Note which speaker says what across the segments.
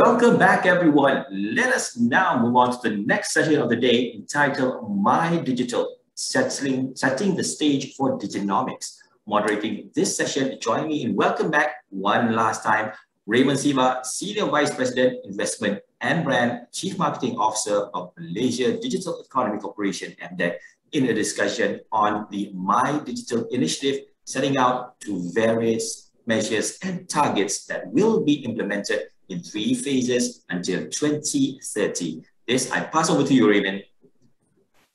Speaker 1: Welcome back, everyone. Let us now move on to the next session of the day entitled My Digital, Settling, Setting the Stage for Diginomics. Moderating this session, join me in welcome back one last time, Raymond Siva, Senior Vice President, Investment and Brand, Chief Marketing Officer of Malaysia Digital Economy Corporation, MDEC, in a discussion on the My Digital initiative, setting out to various measures and targets that will be implemented in three phases until 2030. This, I pass over to you, Raymond.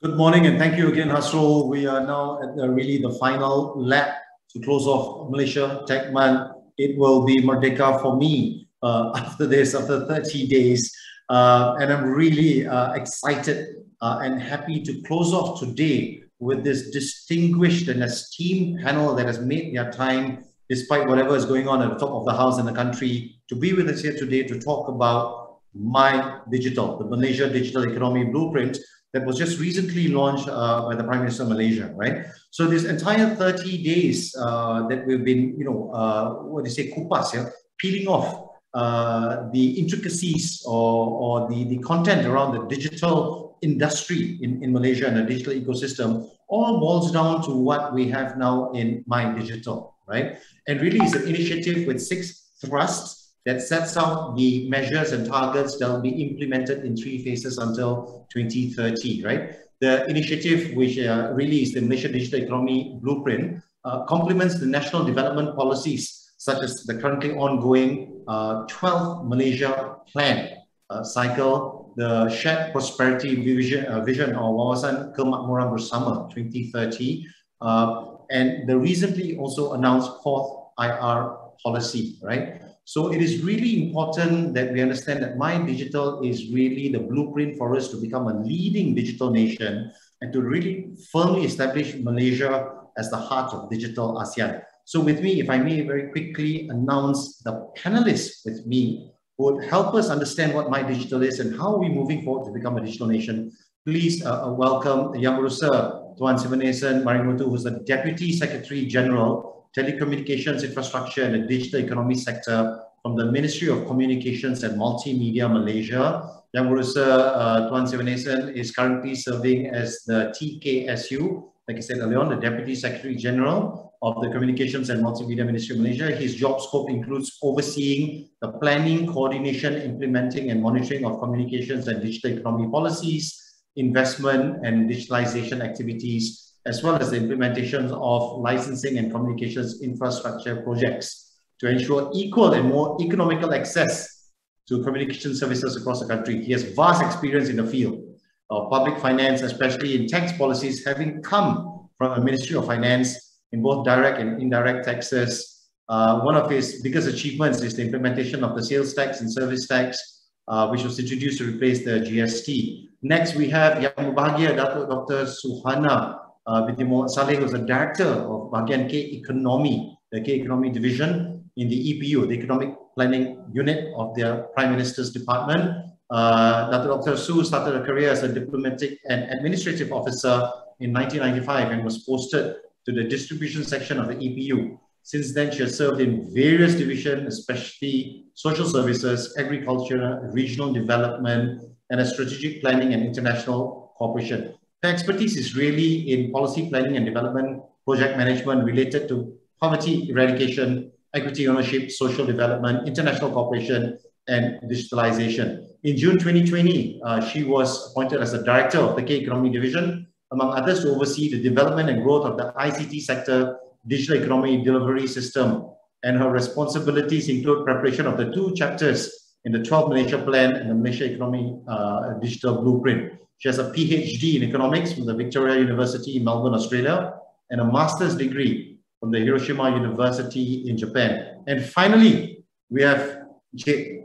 Speaker 2: Good morning and thank you again, Hasrul. We are now at the, really the final lap to close off Malaysia Tech Month. It will be Merdeka for me uh, after this, after 30 days. Uh, and I'm really uh, excited uh, and happy to close off today with this distinguished and esteemed panel that has made their time despite whatever is going on at the top of the house in the country, to be with us here today to talk about My Digital, the Malaysia Digital Economy Blueprint that was just recently launched uh, by the Prime Minister of Malaysia, right? So this entire 30 days uh, that we've been, you know, uh, what do you say, kupas, yeah? peeling off uh, the intricacies or, or the, the content around the digital industry in, in Malaysia and the digital ecosystem all boils down to what we have now in My Digital right? And really it's an initiative with six thrusts that sets out the measures and targets that will be implemented in three phases until 2030, right? The initiative, which uh, really is the Malaysia Digital Economy Blueprint, uh, complements the national development policies, such as the currently ongoing uh, 12 Malaysia Plan uh, cycle, the Shared Prosperity Vision, uh, vision or Wawasan Kemakmuran Bersama 2030, uh, and the recently also announced fourth IR policy, right? So it is really important that we understand that My Digital is really the blueprint for us to become a leading digital nation and to really firmly establish Malaysia as the heart of digital ASEAN. So with me, if I may very quickly announce the panelists with me who would help us understand what My Digital is and how we're moving forward to become a digital nation. Please uh, uh welcome Yang Berusaha Tuan Sivanesan Marimuthu, who's the Deputy Secretary General, Telecommunications Infrastructure and the Digital Economy Sector from the Ministry of Communications and Multimedia Malaysia. Yang Berusaha uh, Tuan Sivanesan is currently serving as the TKSU, like I said earlier on, the Deputy Secretary General of the Communications and Multimedia Ministry of Malaysia. His job scope includes overseeing the planning, coordination, implementing and monitoring of communications and digital economy policies, investment and digitalization activities, as well as the implementation of licensing and communications infrastructure projects to ensure equal and more economical access to communication services across the country. He has vast experience in the field of public finance, especially in tax policies, having come from a Ministry of Finance in both direct and indirect taxes. Uh, one of his biggest achievements is the implementation of the sales tax and service tax, uh, which was introduced to replace the GST. Next, we have Yang Bahagia Datuk Dr. Suhana uh, binti Saleh, who's the director of Bahagian K Economy, the K Economy Division in the EPU, the Economic Planning Unit of the Prime Minister's Department. Uh, Dr. Dr. Su started a career as a diplomatic and administrative officer in 1995 and was posted to the distribution section of the EPU. Since then, she has served in various divisions, especially social services, agriculture, regional development, and a strategic planning and international cooperation. Her expertise is really in policy planning and development, project management related to poverty eradication, equity ownership, social development, international cooperation, and digitalization. In June 2020, uh, she was appointed as the director of the K Economy Division, among others to oversee the development and growth of the ICT sector digital economy delivery system. And her responsibilities include preparation of the two chapters in the 12th Malaysia Plan and the Malaysia Economy uh, Digital Blueprint. She has a PhD in economics from the Victoria University in Melbourne, Australia, and a master's degree from the Hiroshima University in Japan. And finally, we have.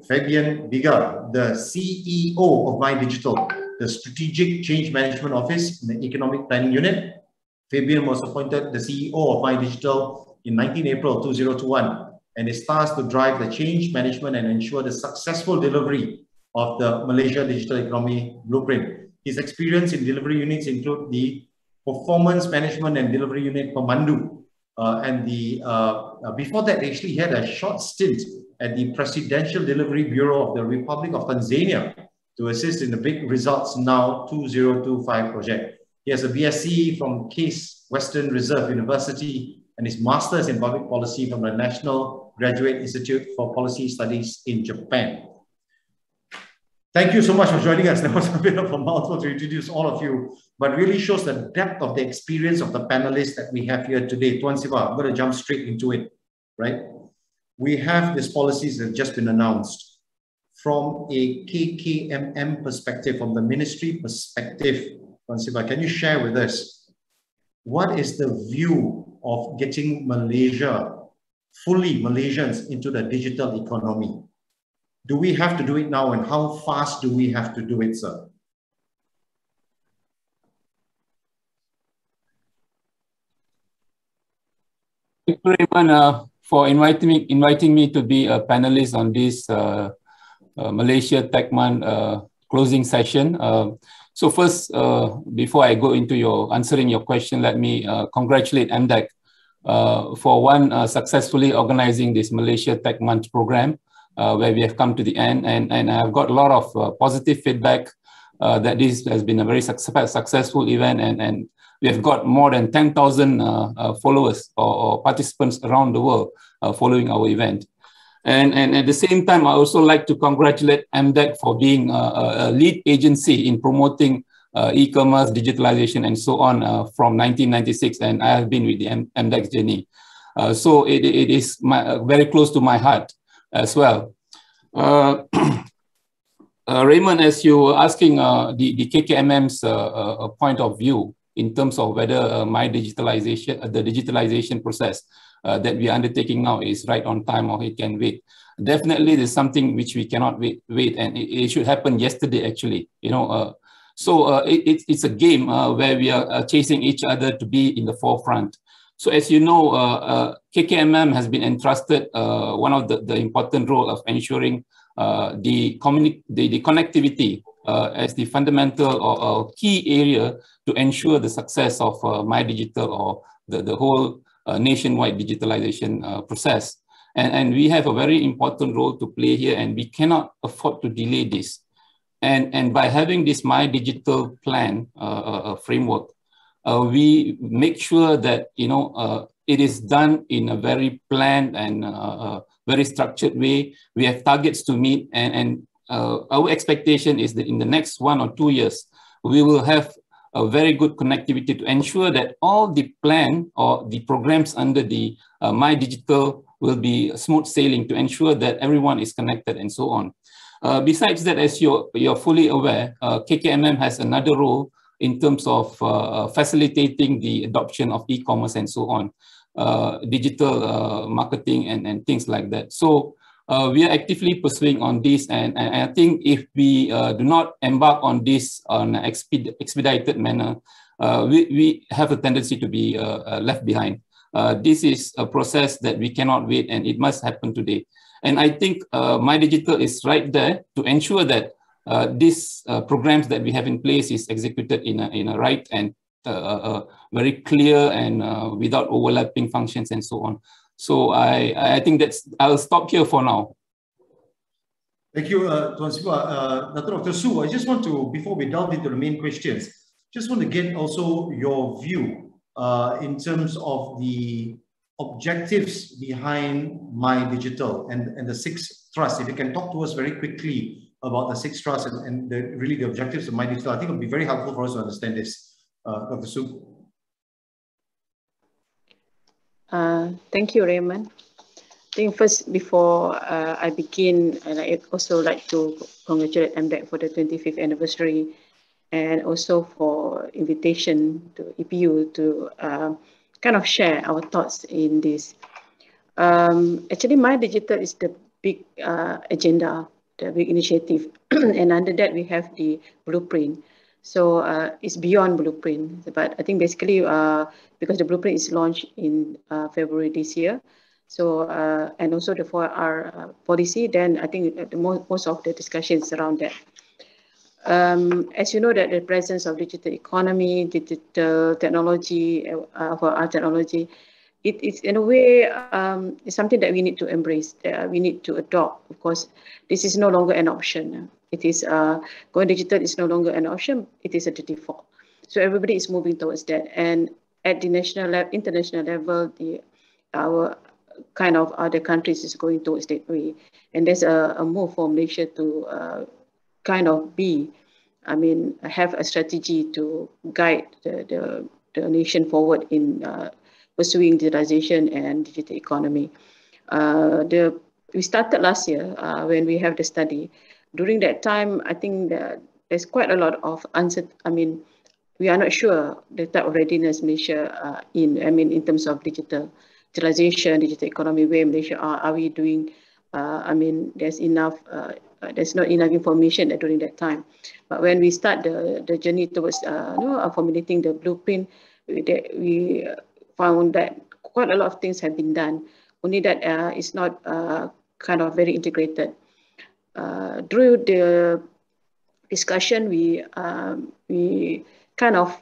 Speaker 2: Fabian Bigar, the CEO of My Digital, the Strategic Change Management Office in the Economic Planning Unit. Fabian was appointed the CEO of My Digital in 19 April 2021 and is tasked to drive the change management and ensure the successful delivery of the Malaysia Digital Economy Blueprint. His experience in delivery units include the Performance Management and Delivery Unit Pemandu, Uh, and the uh, uh, before that, actually, he had a short stint at the Presidential Delivery Bureau of the Republic of Tanzania to assist in the Big Results Now 2025 project. He has a BSc from Case Western Reserve University and his master's in public policy from the National Graduate Institute for Policy Studies in Japan. Thank you so much for joining us. That was a bit of a mouthful to introduce all of you, but really shows the depth of the experience of the panelists that we have here today. Tuan Siva, I'm going to jump straight into it, right? We have these policies that have just been announced from a KKMM perspective, from the ministry perspective. Tuan Siva, can you share with us what is the view of getting Malaysia, fully Malaysians into the digital economy? Do we have to do it now and how fast do we have to do it, sir?
Speaker 3: Thank you, Raymond, uh, for inviting me, inviting me to be a panelist on this uh, uh, Malaysia Tech Month uh, closing session. Uh, so first, uh, before I go into your answering your question, let me congratulate MDEC for one successfully organizing this Malaysia Tech Month program uh, where we have come to the end. And, and I've got a lot of uh, positive feedback uh, that this has been a very success, successful event and, and we have got more than 10,000 uh, uh, followers or, or, participants around the world uh, following our event. And, and at the same time, I also like to congratulate MDEC for being a, a lead agency in promoting e-commerce, digitalization, and so on from 1996. And I have been with the MDEC journey. so it, it is my, very close to my heart as well. Uh, uh, Raymond, as you were asking uh, the, the KKMM's uh, uh, point of view in terms of whether uh, my digitalization, the digitalization process Uh, that we are undertaking now is right on time or it can wait. Definitely there's something which we cannot wait, wait and it, it should happen yesterday actually, you know. Uh, so uh, it, it's a game where we are chasing each other to be in the forefront. So as you know, uh, uh, KKMM has been entrusted uh, one of the, the important role of ensuring the, the, the connectivity as the fundamental or, or, key area to ensure the success of My Digital or the, the whole nationwide digitalization process. And, and we have a very important role to play here and we cannot afford to delay this. And, and by having this My Digital plan uh, uh, framework, uh, we make sure that you know uh, it is done in a very planned and uh, uh very structured way. We have targets to meet, and, and uh, our expectation is that in the next one or two years, we will have a very good connectivity to ensure that all the plan or the programs under the uh, My Digital will be smooth sailing to ensure that everyone is connected and so on. besides that, as you're, you're fully aware, KKMM has another role in terms of uh, facilitating the adoption of e-commerce and so on, uh, digital uh, marketing and, and things like that. So uh, we are actively pursuing on this and, and I think if we uh, do not embark on this on an exped expedited manner, uh, we, we have a tendency to be left behind. this is a process that we cannot wait and it must happen today. And I think My Digital is right there to ensure that uh, these uh, programs that we have in place is executed in a, in a right and uh, uh, uh very clear and uh, without overlapping functions and so on. So I, I think that's, I'll stop here for now.
Speaker 2: Thank you, uh. Uh, Dr. Su, I just want to, before we delve into the main questions, just want to get also your view uh, in terms of the objectives behind My Digital and, and the six thrusts. If you can talk to us very quickly about the six thrusts and, and the, really the objectives of My Digital. I think it would be very helpful for us to understand this. Uh, Dr. Su.
Speaker 4: Uh, thank you, Raymond. I think first, before uh, I begin, and I also like to congratulate MDEC for the 25th anniversary and also for invitation to EPU to uh, kind of share our thoughts in this. Um, actually, My Digital is the big uh, agenda the big initiative. and under that, we have the blueprint. So uh, it's beyond blueprint, but I think basically uh, because the blueprint is launched in uh, February this year, so uh, and also the 4IR uh, policy, then I think the most, most of the discussions around that. Um, as you know that the presence of digital economy, digital technology, uh, 4IR technology, it is in a way um, it's something that we need to embrace. Uh, we need to adopt. Of course, this is no longer an option. It is uh, going digital is no longer an option. It is a default. So everybody is moving towards that. And at the national level, international level, the our kind of other countries is going towards that way. And there's a, a move for Malaysia to uh, kind of be, I mean, have a strategy to guide the, the, the nation forward in uh, pursuing digitalization and digital economy. Uh, the, we started last year uh, when we have the study. During that time, I think that there's quite a lot of answer. I mean, we are not sure the type of readiness Malaysia uh, in, I mean, in terms of digital digitalization, digital economy, where Malaysia are, are we doing, uh, I mean, there's enough, uh, there's not enough information during that time. But when we start the, the journey towards uh, you know, formulating the blueprint, we, we found that quite a lot of things have been done, only that uh, it's not uh, kind of very integrated. Uh, through the discussion, we, um, we kind of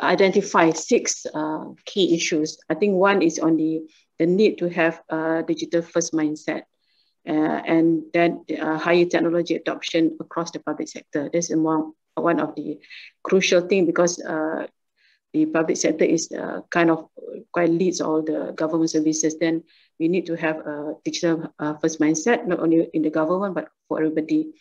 Speaker 4: identify six uh, key issues. I think one is on the, the need to have a digital first mindset uh, and then uh, higher technology adoption across the public sector. That's among one of the crucial thing because the public sector is uh, kind of quite leads all the government services, then we need to have a digital uh, first mindset, not only in the government, but for everybody.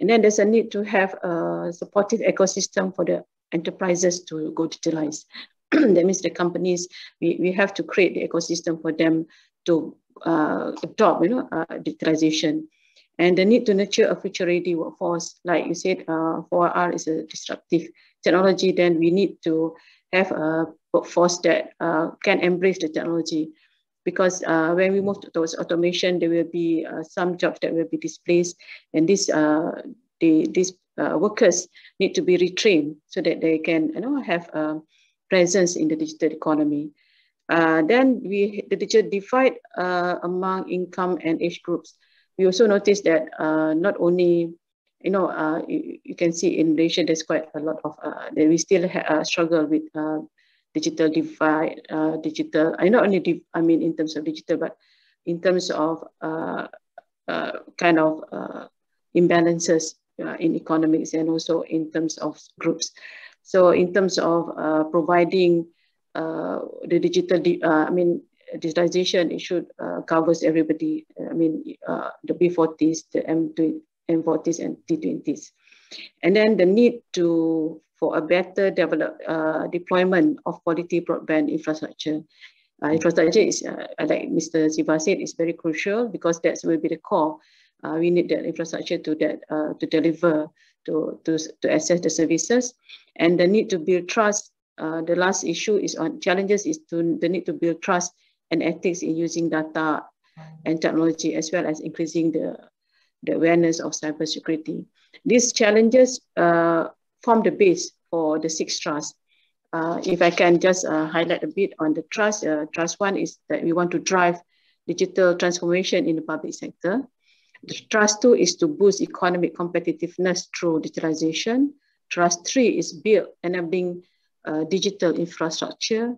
Speaker 4: And then there's a need to have a supportive ecosystem for the enterprises to go digitalize. that means the companies, we, we have to create the ecosystem for them to uh, adopt, you know, uh, digitalization. And the need to nurture a future-ready workforce, like you said, uh, 4IR is a disruptive technology, then we need to have a workforce that uh, can embrace the technology. Because uh, when we move towards automation, there will be uh, some jobs that will be displaced, and this uh, the, these uh, workers need to be retrained so that they can you know, have a presence in the digital economy. Uh, then we the digital divide among income and age groups. We also noticed that not only you know, uh, you, you, can see in Malaysia, there's quite a lot of, uh, that we still uh, struggle with uh, digital divide, uh, digital, I not only, I mean, in terms of digital, but in terms of uh, kind of imbalances in economics and also in terms of groups. So in terms of providing the digital, I mean, digitalization, it should covers everybody. I mean, the B40s, the M20, M40s and T20s. And then the need to for a better develop, uh, deployment of quality broadband infrastructure. Uh, infrastructure is, uh, like Mr. Siva said, is very crucial because that will be the core. Uh, we need that infrastructure to that uh, to deliver to, to to access the services, and the need to build trust. Uh, the last issue is on challenges is to the need to build trust and ethics in using data and technology as well as increasing the the awareness of cybersecurity. These challenges uh, form the base for the six thrusts. Uh, if I can just uh, highlight a bit on the thrust, uh, thrust one is that we want to drive digital transformation in the public sector. The thrust two is to boost economic competitiveness through digitalization. Thrust three is build enabling uh, digital infrastructure.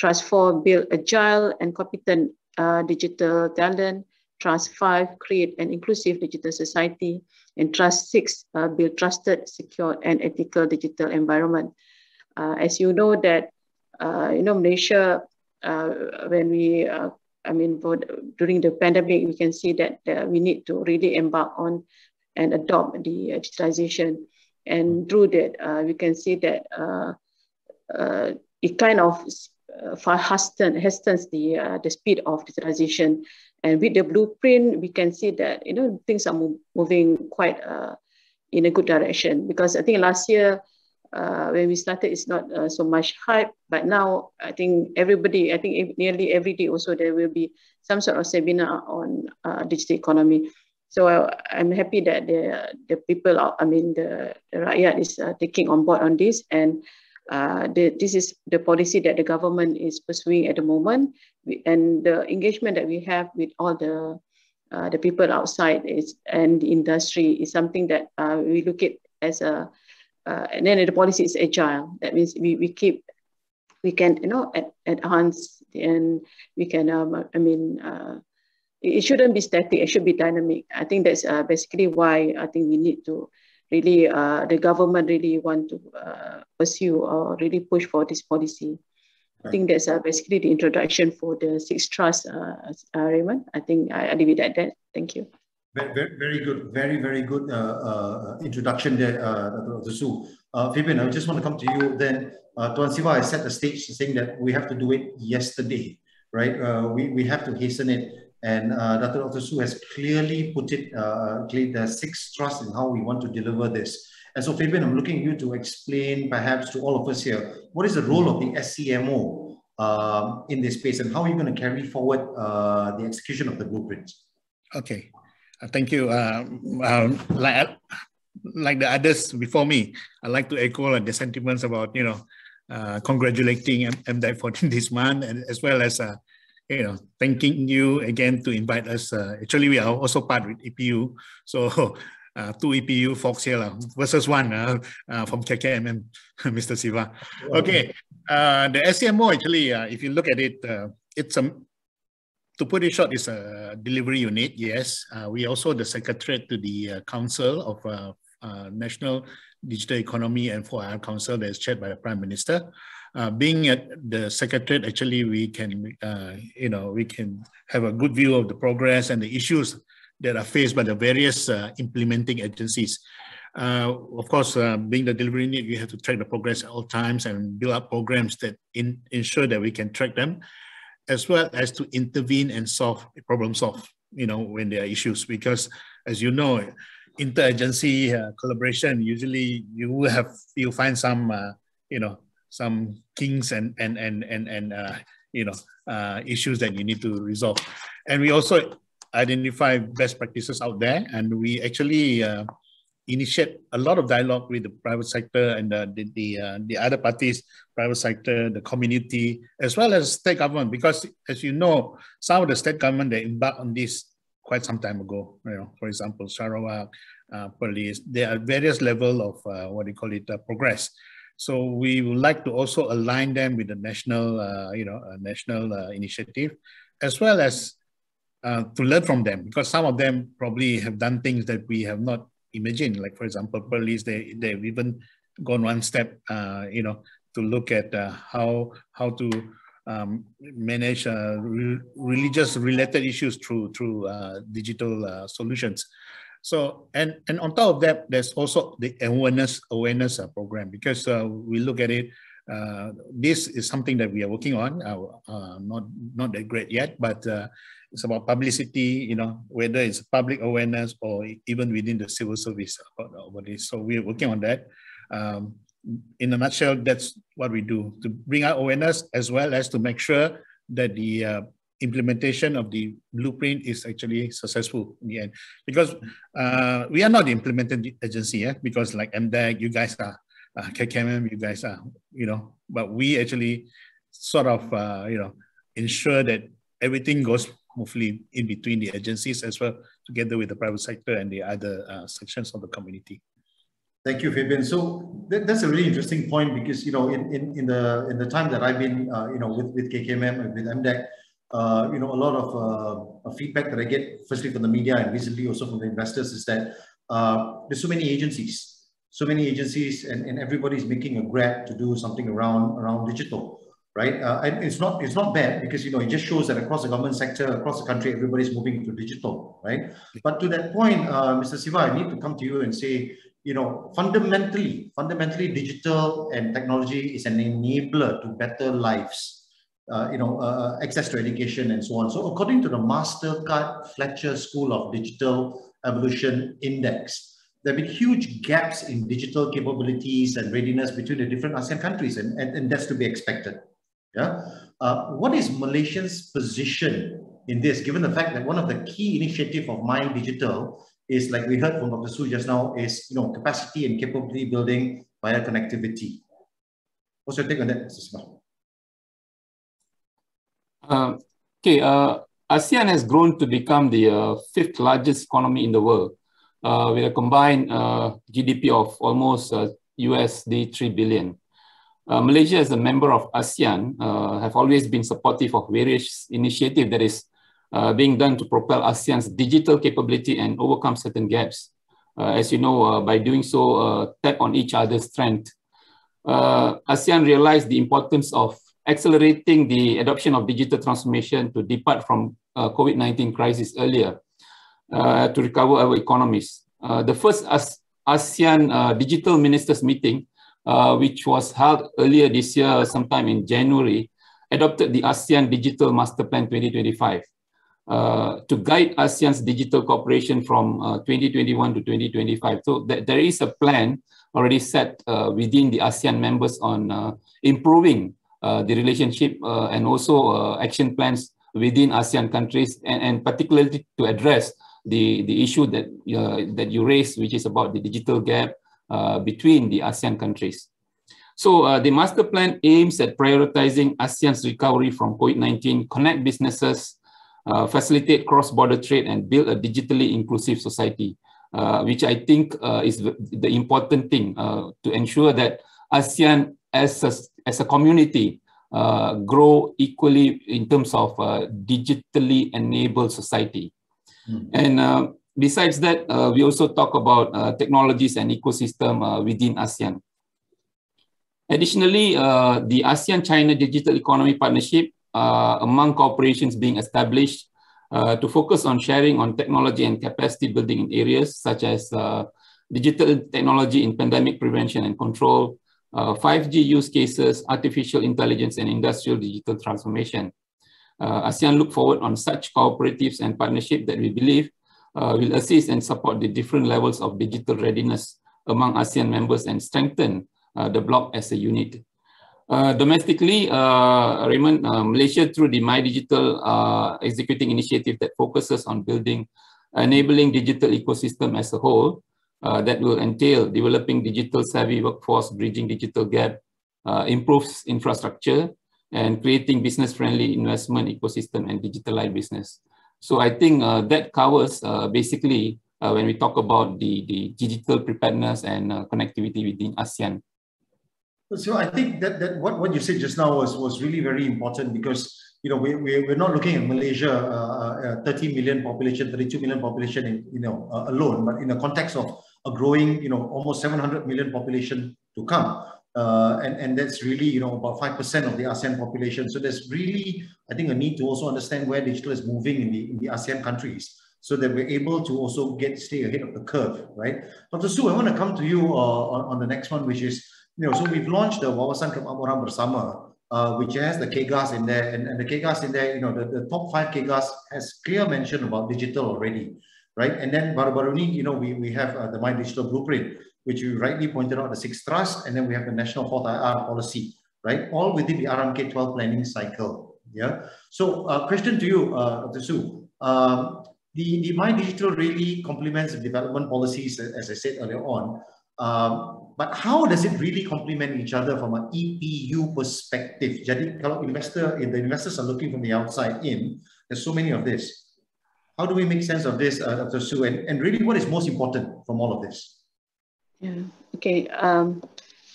Speaker 4: Thrust four, build agile and competent uh, digital talent. Thrust five, create an inclusive digital society. And thrust six, uh, build trusted, secure, and ethical digital environment. Uh, as you know that, uh, you know, Malaysia, uh, when we, uh, I mean, for, during the pandemic, we can see that uh, we need to really embark on and adopt the digitalization. And through that, we can see that it kind of uh, hastens the uh, the speed of digitalization and with the blueprint, we can see that you know things are move, moving quite uh, in a good direction. Because I think last year uh, when we started, it's not uh, so much hype, but now I think everybody, I think nearly every day also there will be some sort of seminar on uh, digital economy. So uh, I'm happy that the the people, I mean the, the rakyat is uh, taking on board on this and uh, the, this is the policy that the government is pursuing at the moment, and the engagement that we have with all the uh, the people outside is and the industry is something that uh, we look at as a uh, and then the policy is agile. That means we, we keep we can, you know, enhance and we can, um, I mean, uh, it shouldn't be static, it should be dynamic. I think that's uh, basically why I think we need to really, uh, the government really want to pursue or really push for this policy. I think that's uh, basically the introduction for the six thrust, uh, uh, Raymond. I think I, I leave it at that. Thank you.
Speaker 2: Very, very good, very, very good uh, uh, introduction there, uh, Dr. Su. Fabian, I just want to come to you then. Uh, Tuan Siva has set the stage saying that we have to do it yesterday, right? We, we have to hasten it. And Dr. Su has clearly put it, uh, the six thrusts in how we want to deliver this. And so Fabian, I'm looking you to explain perhaps to all of us here, what is the role of the SCMO um, in this space and how are you going to carry forward uh, the execution of the blueprint?
Speaker 5: Okay. Uh, thank you. Uh, like, like the others before me, I'd like to echo the sentiments about, you know, uh, congratulating MDEC for this month, and as well as, uh, you know, thanking you again to invite us. Uh, actually, we are also part with EPU. So uh, two EPU folks here uh, versus one uh, uh, from KKMM, Mr. Siva. Okay, uh, the SCMO actually, uh, if you look at it, uh, it's a to put it short, it's a delivery unit. Yes, uh, we also the secretary to the uh, Council of uh, uh, National Digital Economy and 4IR council that is chaired by the Prime Minister. Uh, being at the secretariat, actually, we can, uh, you know, we can have a good view of the progress and the issues that are faced by the various implementing agencies. Uh, of course, uh, being the delivery unit, you have to track the progress at all times and build up programs that in, ensure that we can track them as well as to intervene and solve problem solve you know when there are issues because as you know interagency uh, collaboration usually you will have you find some uh, you know some kinks and and and and and uh, you know uh, issues that you need to resolve and we also identify best practices out there and we actually uh, initiate a lot of dialogue with the private sector and the the, the, uh, the other parties, private sector, the community, as well as state government. Because as you know, some of the state government they embarked on this quite some time ago. You know, for example, Sarawak, uh, Perlis. There are various level of uh, what do you call it uh, progress. So we would like to also align them with the national, uh, you know, national initiative, as well as uh, to learn from them because some of them probably have done things that we have not imagined. Like for example, Perlis they they've even gone one step, uh, you know, to look at uh, how how to um, manage uh, re religious related issues through through uh, digital solutions. So and and on top of that, there's also the awareness awareness program because we look at it. This is something that we are working on. not not that great yet, but it's about publicity, you know, whether it's public awareness or even within the civil service about, about this. So we're working on that. Um, in a nutshell, that's what we do to bring out awareness as well as to make sure that the uh, implementation of the blueprint is actually successful in the end. Because uh, we are not the implementing agency, yeah? because like MDEC, you guys are, uh, KKMM, you guys are, you know, but we actually sort of, uh, you know, ensure that everything goes hopefully in between the agencies as well, together with the private sector and the other uh, sections of the community.
Speaker 2: Thank you, Fabian. So that, that's a really interesting point because you know in, in, in the in the time that I've been uh, you know with with KKMM and with MDEC, uh, you know a lot of uh, feedback that I get firstly from the media and recently also from the investors is that uh, there's so many agencies, so many agencies, and, and everybody's making a grab to do something around around digital right? Uh, and it's not it's not bad because you know it just shows that across the government sector, across the country, everybody's moving to digital, right? But to that point, uh, Mr. Siva, I need to come to you and say, you know, fundamentally, fundamentally, digital and technology is an enabler to better lives. Uh, you know, uh, access to education and so on. So according to the Mastercard Fletcher School of Digital Evolution Index, there have been huge gaps in digital capabilities and readiness between the different ASEAN countries, and, and, and that's to be expected. Yeah. Uh, what is Malaysia's position in this, given the fact that one of the key initiative of My Digital is, like we heard from Dr. Su just now, is you know capacity and capability building via connectivity. What's your take on that, Mr.
Speaker 3: Uh, okay, uh, ASEAN has grown to become the uh, fifth largest economy in the world, uh, with a combined uh, GDP of almost USD uh, 3 billion. uh, Malaysia as a member of ASEAN uh, have always been supportive of various initiatives that is uh, being done to propel ASEAN's digital capability and overcome certain gaps. As you know, by doing so, tap on each other's strength. ASEAN realized the importance of accelerating the adoption of digital transformation to depart from COVID-19 crisis earlier to recover our economies. the first AS ASEAN Digital Ministers meeting uh, which was held earlier this year, sometime in January, adopted the ASEAN Digital Master Plan 2025 uh, to guide ASEAN's digital cooperation from uh, 2021 to 2025. So th there is a plan already set uh, within the ASEAN members on uh, improving uh, the relationship and also action plans within ASEAN countries, and, and particularly to address the, the issue that, that you raised, which is about the digital gap, uh, between the ASEAN countries. So uh, the master plan aims at prioritizing ASEAN's recovery from COVID-19, connect businesses, uh, facilitate cross-border trade, and build a digitally inclusive society, uh, which I think uh, is the important thing uh, to ensure that ASEAN as a, as a community grow equally in terms of digitally enabled society. Mm. And besides that, uh, we also talk about uh, technologies and ecosystem uh, within ASEAN. Additionally, uh, the ASEAN-China Digital Economy Partnership, uh, among corporations being established uh, to focus on sharing on technology and capacity building in areas such as digital technology in pandemic prevention and control, 5G use cases, artificial intelligence, and industrial digital transformation. ASEAN look forward on such cooperatives and partnership that we believe uh, will assist and support the different levels of digital readiness among ASEAN members and strengthen uh, the bloc as a unit. Uh, domestically, uh, Raymond, uh, Malaysia through the My Digital uh, executing initiative that focuses on building, enabling digital ecosystem as a whole, that will entail developing digital savvy workforce, bridging digital gap, improves infrastructure, and creating business-friendly investment ecosystem and digitalized business. So I think uh, that covers uh, basically uh, when we talk about the, the digital preparedness and uh, connectivity within ASEAN.
Speaker 2: So I think that, that what, what you said just now was, was really very important because you know we, we, we're not looking at Malaysia, uh, uh 30 million population, 32 million population in, you know, alone, but in the context of a growing, you know, almost 700 million population to come. Uh, and, and that's really, you know, about 5% of the ASEAN population. So there's really, I think, a need to also understand where digital is moving in the, in the ASEAN countries so that we're able to also get stay ahead of the curve, right? Dr. Su, I want to come to you uh, on, on the next one, which is, you know, so we've launched the Wawasan Kemakmuran Bersama, uh, which has the KGAS in there, and, and the KGAS in there, you know, the, the top five KGAS has clear mention about digital already, right? And then baru-baru you know, we, we have uh, the My Digital Blueprint, which you rightly pointed out, the six thrust, and then we have the national fourth IR policy, right? All within the RMK 12 planning cycle. Yeah. So, uh, question to you, uh, Dr. Su. Um, the, the My Digital really complements the development policies, as I said earlier on. Um, but how does it really complement each other from an EPU perspective? Jadi, kalau investor, if the investors are looking from the outside in, there's so many of this. How do we make sense of this, uh, Dr. Su? And, and really, what is most important from all of this?
Speaker 4: Yeah. Okay. Um,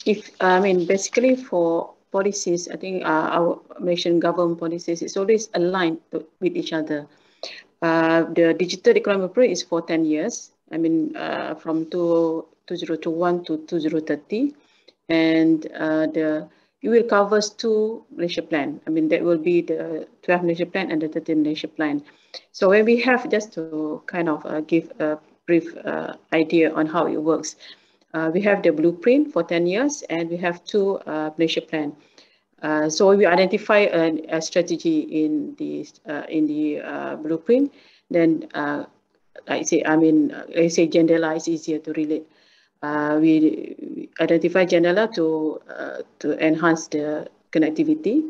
Speaker 4: if I mean basically for policies, I think uh, our Malaysian government policies is always aligned to, with each other. Uh, the digital economy project is for 10 years. I mean, uh, from two, 2021 to 2030. And uh, the it will cover two Malaysia plan. I mean, that will be the 12 Malaysia plan and the 13 Malaysia plan. So when we have, just to kind of uh, give a brief uh, idea on how it works, uh, we have the blueprint for 10 years and we have two uh, Malaysia plan. Uh, so we identify a, strategy in the uh, in the uh, blueprint. Then, uh, I say, I mean, I say Jendela is easier to relate. we identify Jendela to to enhance the connectivity,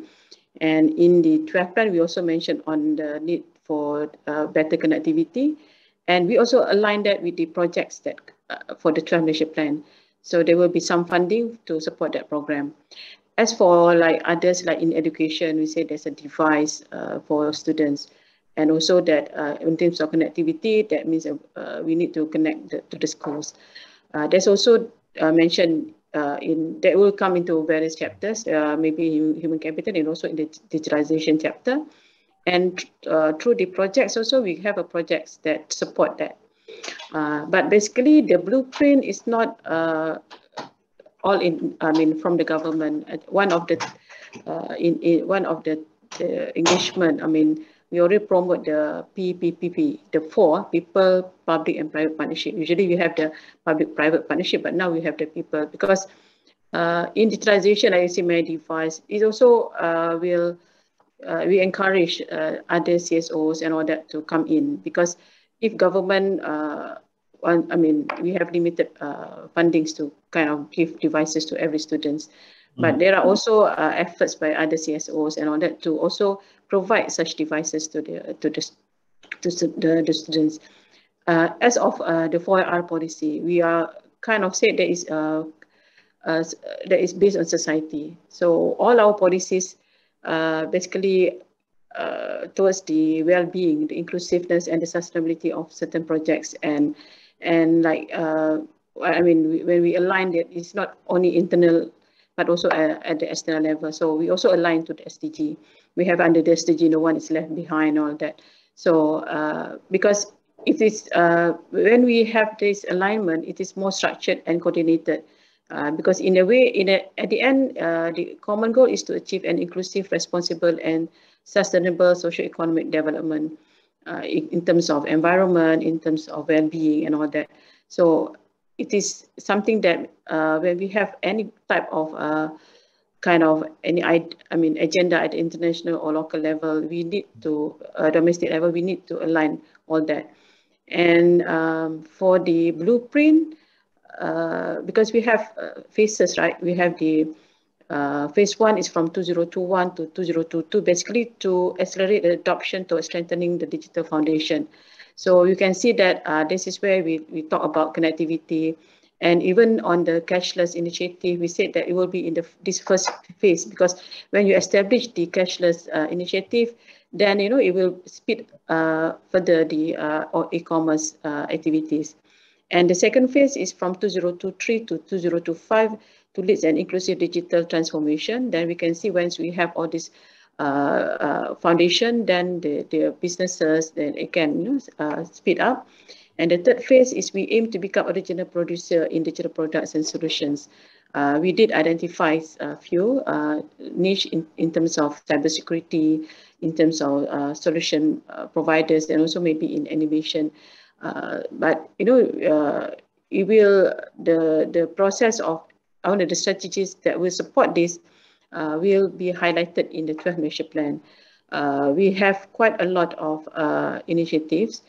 Speaker 4: and in the 12 plan, we also mentioned on the need for better connectivity, and we also align that with the projects that uh, for the 12 Malaysia plan. So there will be some funding to support that program. As for like others, like in education, we say there's a device uh, for students. And also that uh, in terms of connectivity, that means uh, we need to connect the, to the schools. Uh, there's also uh, mentioned uh, in that will come into various chapters, uh, maybe human capital and also in the digitalization chapter. And uh, through the projects also, we have a projects that support that. Uh, but basically, the blueprint is not uh, all in. I mean, from the government. One of the uh, in, in one of the, engagement. I mean, we already promote the PPPP, the four people, public and private partnership. Usually we have the public-private partnership, but now we have the people because uh, in digitalization, my device, it also uh, will uh, we encourage uh, other CSOs and all that to come in because if government, uh, I mean, we have limited uh, fundings to kind of give devices to every students, but mm. there are also uh, efforts by other CSOs and all that to also provide such devices to the to the to the, the students. Uh, as of uh, the 4IR policy, we are kind of said that is uh, uh, that is based on society. So all our policies uh, basically uh, towards the well-being, the inclusiveness, and the sustainability of certain projects. And and like uh, I mean, when we align it, it's not only internal, but also at, at, the external level. So we also align to the SDG. We have under the SDG, no one is left behind, all that. So uh, because it is uh, when we have this alignment, it is more structured and coordinated. Uh, because in a way, in a, at the end, uh, the common goal is to achieve an inclusive, responsible, and sustainable socio-economic development uh, in, in, terms of environment, in terms of well-being, and all that. So it is something that uh, when we have any type of uh, kind of any, I mean, agenda at international or local level, we need to domestic level, we need to align all that. And um, for the blueprint, uh, because we have uh, phases, right? We have the uh, phase one is from 2021 to 2022, basically to accelerate the adoption to strengthening the digital foundation. So you can see that uh, this is where we, we talk about connectivity. And even on the cashless initiative, we said that it will be in the this first phase because when you establish the cashless uh, initiative, then you know it will speed further the e-commerce activities. And the second phase is from 2023 to 2025 to lead an inclusive digital transformation. Then we can see once we have all this uh, uh, foundation, then the, the businesses, then it can you know, uh, speed up. And the third phase is we aim to become a regional producer in digital products and solutions. Uh, we did identify a few uh, niche in, in terms of cybersecurity, in terms of uh, solution providers, and also maybe in innovation. Uh, but you know, uh, it will the the process of one of the strategies that will support this uh, will be highlighted in the 12 Malaysia plan. Uh, we have quite a lot of uh, initiatives,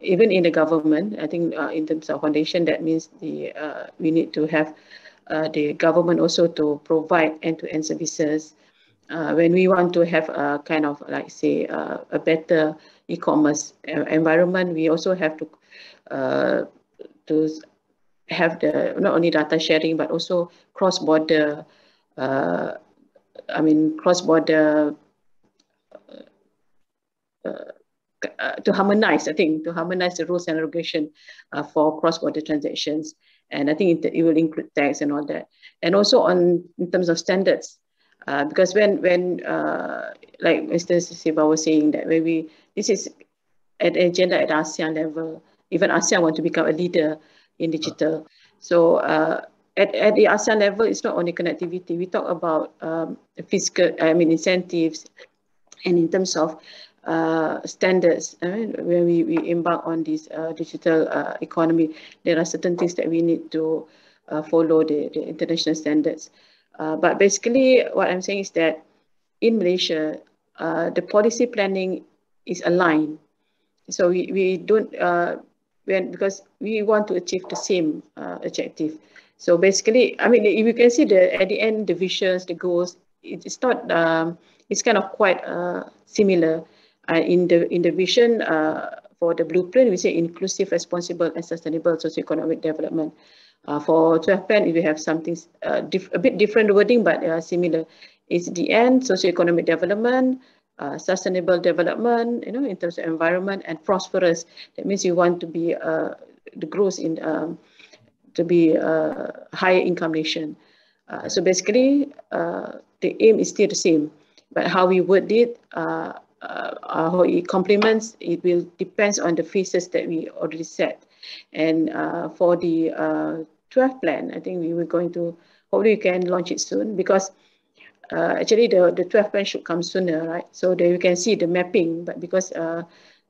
Speaker 4: even in the government. I think in terms of foundation, that means the we need to have the government also to provide end-to-end -end services. when we want to have a kind of like say a better e-commerce environment, we also have to uh, to have the not only data sharing but also cross-border. Uh, I mean, cross-border uh, uh, to harmonize. I think to harmonize the rules and regulation uh, for cross-border transactions, and I think it, it will include tax and all that, and also on in terms of standards. Uh, because when when uh, like Mr. Siva was saying that when we this is an agenda at ASEAN level. Even ASEAN want to become a leader in digital. So uh, at, at the ASEAN level, it's not only connectivity. We talk about um, fiscal, I mean, incentives, and in terms of uh, standards, I mean, when we, we embark on this uh, digital uh, economy, there are certain things that we need to uh, follow the, the international standards. Uh, but basically, what I'm saying is that in Malaysia, uh, the policy planning is aligned. So we, we don't, uh, when, because we want to achieve the same uh, objective. So basically, I mean, if you can see the at the end, the visions, the goals, it's not, um, it's kind of quite uh, similar. Uh, in the in the vision uh, for the blueprint, we say inclusive, responsible, and sustainable socioeconomic development. Uh, for 12 pen, we have something uh, a bit different wording, but uh, similar. It's the end, socioeconomic development, uh, sustainable development, you know, in terms of environment and prosperous. That means you want to be uh, the growth in um, to be a higher income nation. Uh, so basically, uh, the aim is still the same, but how we word it, how it complements, it will depends on the phases that we already set. And for the uh, 12 plan, I think we were going to, hopefully we can launch it soon because uh, actually the, the 12 plan should come sooner, right? So that you can see the mapping, but because uh,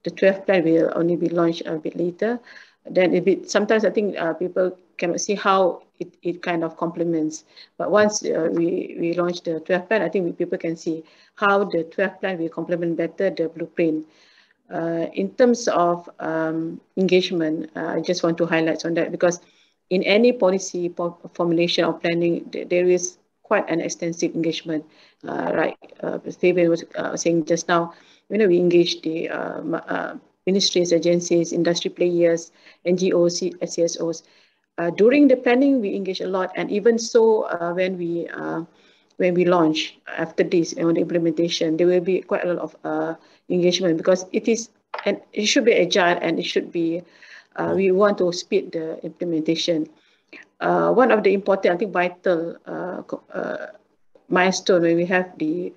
Speaker 4: the 12 plan will only be launched a bit later, then it be, sometimes I think uh, people cannot see how it, it kind of complements. But once uh, we, we launch the 12 plan, I think we, people can see how the 12 plan will complement better the blueprint. Uh, in terms of um, engagement, uh, I just want to highlight on that because in any policy formulation or planning, there is quite an extensive engagement. Uh, right, uh, Fabian was uh, saying just now, you know, we engage the uh, uh, ministries, agencies, industry players, NGOs, SCSOs. Uh, during the planning, we engage a lot, and even so, uh, when we when we launch after this on the implementation, there will be quite a lot of engagement because it is and it should be agile and it should be. We want to speed the implementation. Uh, one of the important, I think, vital milestone when we have the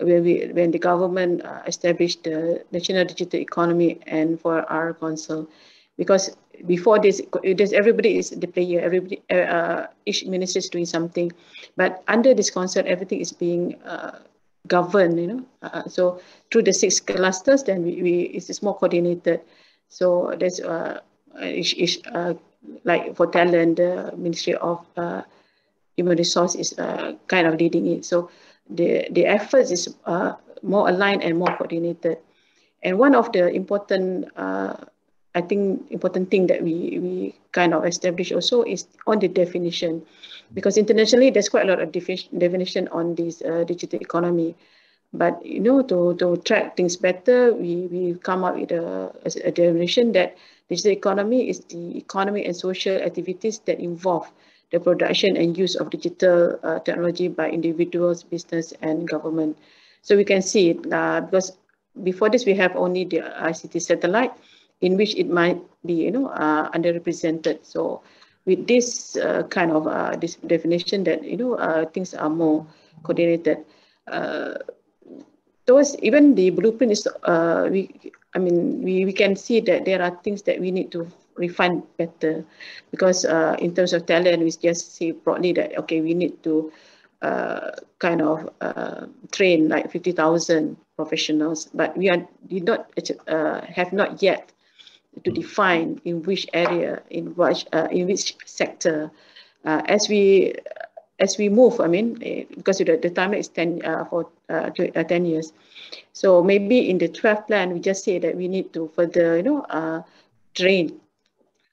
Speaker 4: when we when the government uh, established the national digital economy and 4IR council. Because before this there's everybody is the player everybody uh, uh, each minister is doing something. But under this concept everything is being uh, governed you know? Uh, so through the six clusters then we, we it's more coordinated. So there's uh, each, each, uh, like for talent the ministry of human resource is kind of leading it so the, the efforts is uh, more aligned and more coordinated. And one of the important, uh, I think, important thing that we, we kind of establish also is on the definition. Because internationally, there's quite a lot of definition on this uh, digital economy. But, you know, to, to track things better, we, we come up with a, a definition that digital economy is the economy and social activities that involve the production and use of digital uh, technology by individuals, business, and government. So we can see it uh, because before this we have only the ICT satellite, in which it might be you know uh, underrepresented. So with this uh, kind of uh, this definition that you know uh, things are more coordinated. those even the blueprint is we I mean we, we can see that there are things that we need to refine better. Because uh, in terms of talent we just say broadly that okay we need to uh, kind of uh, train like 50,000 professionals. But we are did not uh, have not yet to define in which area in which uh, in which sector. Uh, as we as we move, I mean, eh, because the, the time is 10 for 10 years. So maybe in the 12th plan, we just say that we need to further, you know, train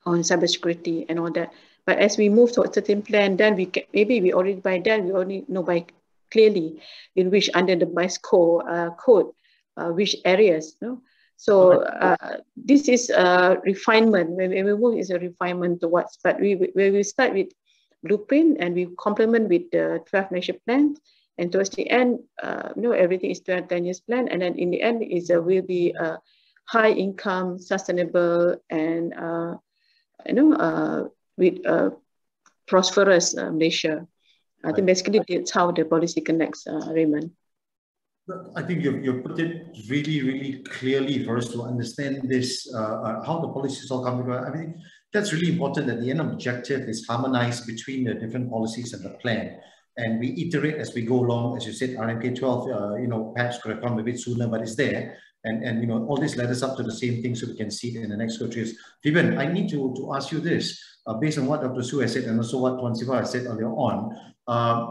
Speaker 4: on cybersecurity and all that. But as we move to a certain plan, then we can, maybe we already by then we already know by clearly in which under the BISCO uh, code, uh, which areas. No? So uh, this is a refinement. When we move, is a refinement towards. But we we we start with blueprint and we complement with the 12 nation plan. And towards the end, uh, you know, everything is 12, 10 years plan. And then in the end, is uh, will be a high income, sustainable, and uh, you know, uh, with a prosperous uh, Malaysia. I think basically that's how the policy connects, uh, Raymond.
Speaker 2: I think you you put it really, really clearly for us to understand this, uh, uh, how the policies all come together. I mean, that's really important that the end objective is harmonized between the different policies and the plan. And we iterate as we go along, as you said, RMK 12, uh, you know, perhaps could have come a bit sooner, but it's there. And, and you know, all this led us up to the same thing so we can see it in the next two years. Fabian, I need to, to ask you this, uh, based on what Dr. Su has said and also what Tuan Siva has said earlier on. Uh,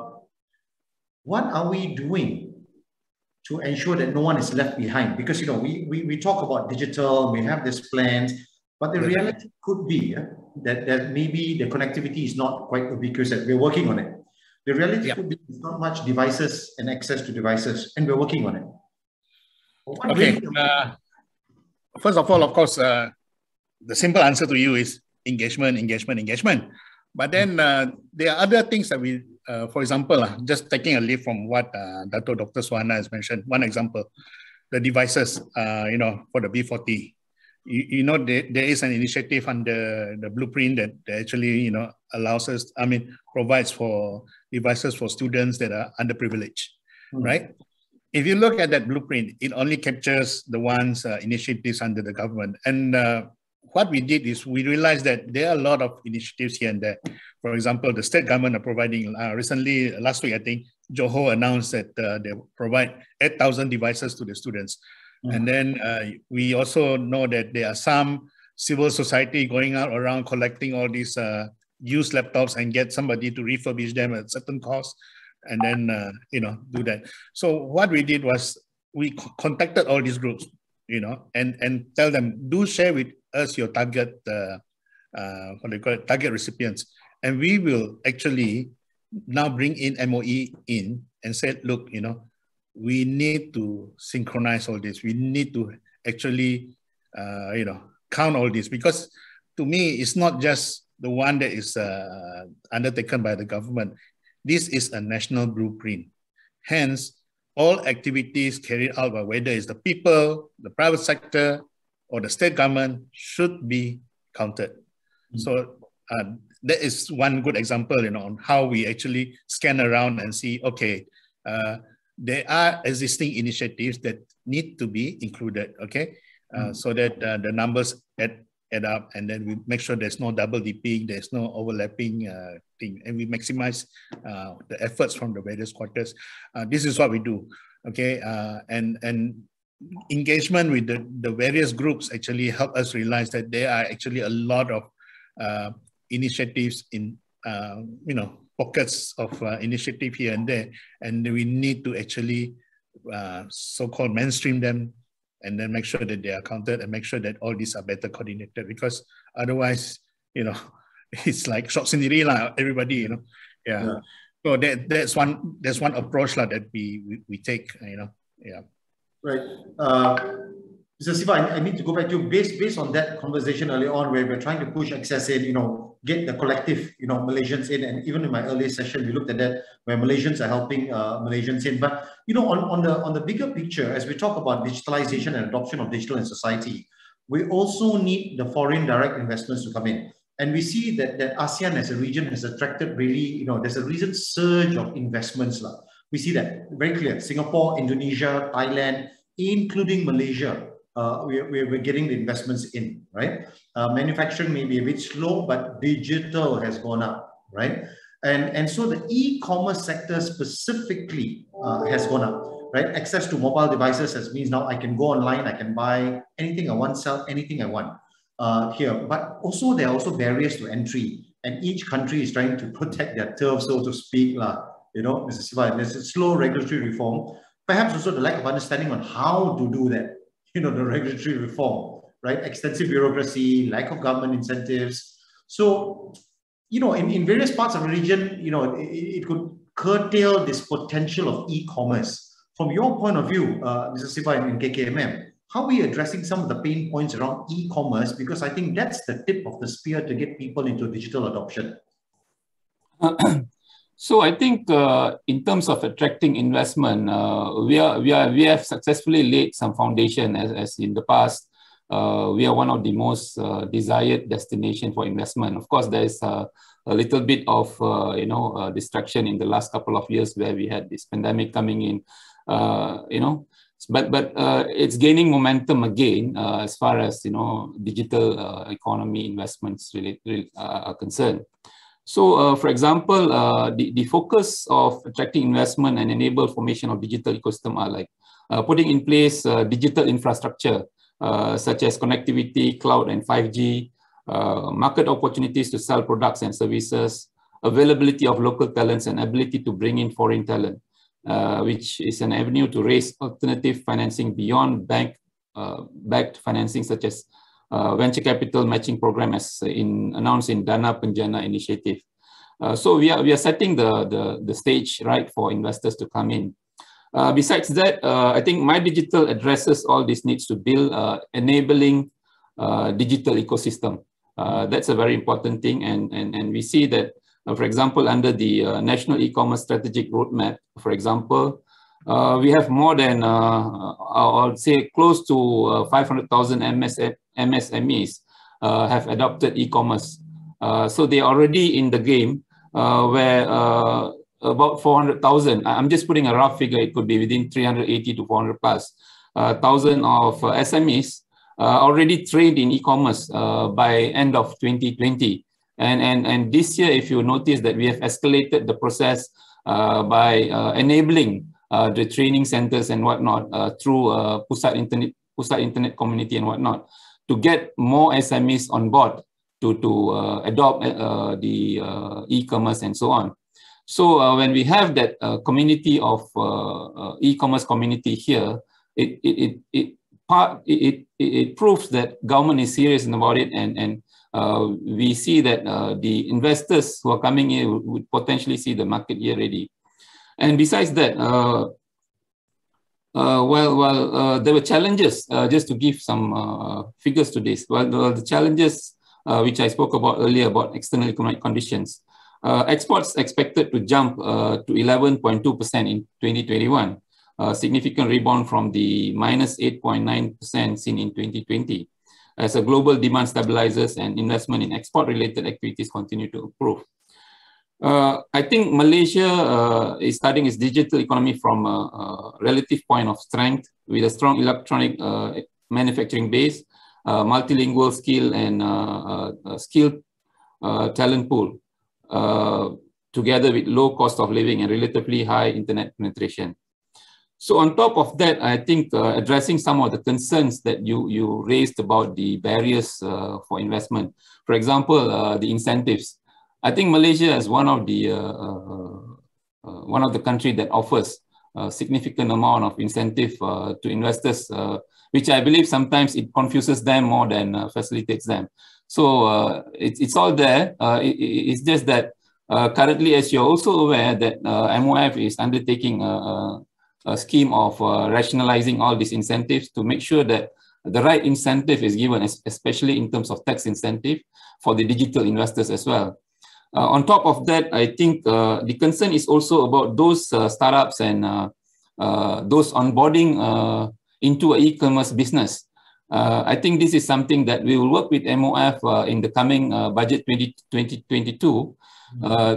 Speaker 2: what are we doing to ensure that no one is left behind? Because, you know, we, we, we talk about digital, we have these plans, but the reality could be uh, that, that maybe the connectivity is not quite ubiquitous, we're working on it. The reality could be not much devices and access to devices, and we're working on it.
Speaker 5: Okay. Uh, first of all, of course, uh, the simple answer to you is engagement, engagement, engagement. But then uh, there are other things that we, uh, for example, uh, just taking a leaf from what uh, Dr. Dr. Suhana has mentioned, one example, the devices, uh, you know, for the B40. You, you know, there, there is an initiative under the blueprint that, that actually, you know, allows us, I mean, provides for devices for students that are underprivileged, mm. right? If you look at that blueprint, it only captures the ones uh, initiatives under the government. And uh, what we did is we realized that there are a lot of initiatives here and there. For example, the state government are providing, uh, recently, last week, I think, Johor announced that uh, they provide 8,000 devices to the students. Mm. And then uh, we also know that there are some civil society going out around collecting all these uh, used laptops and get somebody to refurbish them at certain cost and then, uh, you know, do that. So what we did was we contacted all these groups, you know, and, and tell them, do share with us your target, uh, uh, what they call it, target recipients. And we will actually now bring in MOE in and said, look, you know, we need to synchronize all this. We need to actually, uh, you know, count all this because to me, it's not just the one that is uh, undertaken by the government. This is a national blueprint. Hence, all activities carried out by whether it's the people, the private sector, or the state government should be counted. Mm-hmm. So uh, that is one good example, you know, on how we actually scan around and see, okay, uh, there are existing initiatives that need to be included, okay? Uh, mm. So that uh, the numbers add, add up and then we make sure there's no double dipping, there's no overlapping uh, thing, and we maximize uh, the efforts from the various quarters. Uh, this is what we do, okay? Uh, and, and engagement with the, the various groups actually help us realize that there are actually a lot of initiatives in, you know, pockets of uh, initiative here and there, and we need to actually uh, so-called mainstream them and then make sure that they are counted and make sure that all these are better coordinated because otherwise, you know, it's like shot sendiri lah, everybody, you know. Yeah. yeah. So that, that's one that's one approach lah, that we, we, we take, you know. Yeah.
Speaker 2: Right. Uh, Mr. Siva, I, I, need to go back to you. Based, based on that conversation earlier on where we're trying to push access in, you know, get the collective, you know, Malaysians in. And even in my earlier session, we looked at that where Malaysians are helping uh, Malaysians in. But, you know, on, on, the, on the bigger picture, as we talk about digitalization and adoption of digital in society, we also need the foreign direct investments to come in. And we see that, that ASEAN as a region has attracted really, you know, there's a recent surge of investments. La. We see that very clear. Singapore, Indonesia, Thailand, including Malaysia, uh, we're, we're getting the investments in, right? Uh, manufacturing may be a bit slow, but digital has gone up, right? And, and so the e-commerce sector specifically uh, has gone up, right? Access to mobile devices has means now I can go online, I can buy anything I want, sell anything I want uh, here. But also there are also barriers to entry and each country is trying to protect their turf, so to speak, lah. you know, Mr. Siva, there's a slow regulatory reform, perhaps also the lack of understanding on how to do that you know, the regulatory reform, right? Extensive bureaucracy, lack of government incentives. So, you know, in, in various parts of the region, you know, it, it could curtail this potential of e-commerce. From your point of view, uh, Mr. Siva in KKMM, how are we addressing some of the pain points around e-commerce? Because I think that's the tip of the spear to get people into digital adoption.
Speaker 3: So I think uh, in terms of attracting investment, uh, we are we are we have successfully laid some foundation as, as in the past. Uh, we are one of the most uh, desired destination for investment. Of course, there is a, a little bit of uh, you know uh, distraction in the last couple of years where we had this pandemic coming in. you know, but but it's gaining momentum again as far as you know digital economy investments really, really are concerned. So, uh, for example, uh, the, the focus of attracting investment and enable formation of digital ecosystem are like uh, putting in place uh, digital infrastructure, uh, such as connectivity, cloud, and 5G, uh, market opportunities to sell products and services, availability of local talents, and ability to bring in foreign talent, which is an avenue to raise alternative financing beyond bank backed financing, such as uh, venture capital matching program as in announced in Dana Penjana initiative. Uh, so we are we are setting the, the the stage right for investors to come in. Uh, besides that, uh, I think My Digital addresses all these needs to build uh, enabling uh, digital ecosystem. that's a very important thing, and and and we see that, for example, under the National E-commerce Strategic Roadmap, for example, uh, we have more than, uh, I'll say, close to uh, 500,000 MS, MSMEs uh, have adopted e-commerce. Uh, so they're already in the game uh, where uh, about 400,000, I'm just putting a rough figure, it could be within 380 to 400 plus, uh, thousand of SMEs already trade in e-commerce by end of 2020. And, and, and this year, if you notice that we have escalated the process by enabling the training centers and whatnot through Pusat Internet, Pusat Internet Community and whatnot to get more SMEs on board to, to uh, adopt uh, the uh, e-commerce and so on. So uh, when we have that uh, community of uh, e-commerce community here, it, it, it, it, part, it, it, it, proves that government is serious about it and, and we see that the investors who are coming in would, potentially see the market here ready. And besides that, uh, well, well, uh, there were challenges, uh, just to give some uh, figures to this. Well, the, the challenges uh, which I spoke about earlier about external economic conditions. Uh, exports expected to jump to 11.2% in 2021, a significant rebound from the minus 8.9% seen in 2020, as a global demand stabilizes and investment in export-related activities continue to improve. Uh, I think Malaysia uh, is starting its digital economy from a, a, relative point of strength with a strong electronic uh, manufacturing base, uh, multilingual skill and uh, uh, skilled talent pool, together with low cost of living and relatively high internet penetration. So on top of that, I think addressing some of the concerns that you, you raised about the barriers for investment. For example, the incentives. I think Malaysia is one of the uh, uh, uh, one of the country that offers a significant amount of incentive uh, to investors, uh, which I believe sometimes it confuses them more than uh, facilitates them. So it's it's all there. It, it's just that currently, as you're also aware, that MOF is undertaking a, a scheme of rationalizing all these incentives to make sure that the right incentive is given, especially in terms of tax incentive for the digital investors as well. Uh, on top of that, I think uh, the concern is also about those uh, startups and those onboarding into an e-commerce business. I think this is something that we will work with MOF in the coming budget 20, 2022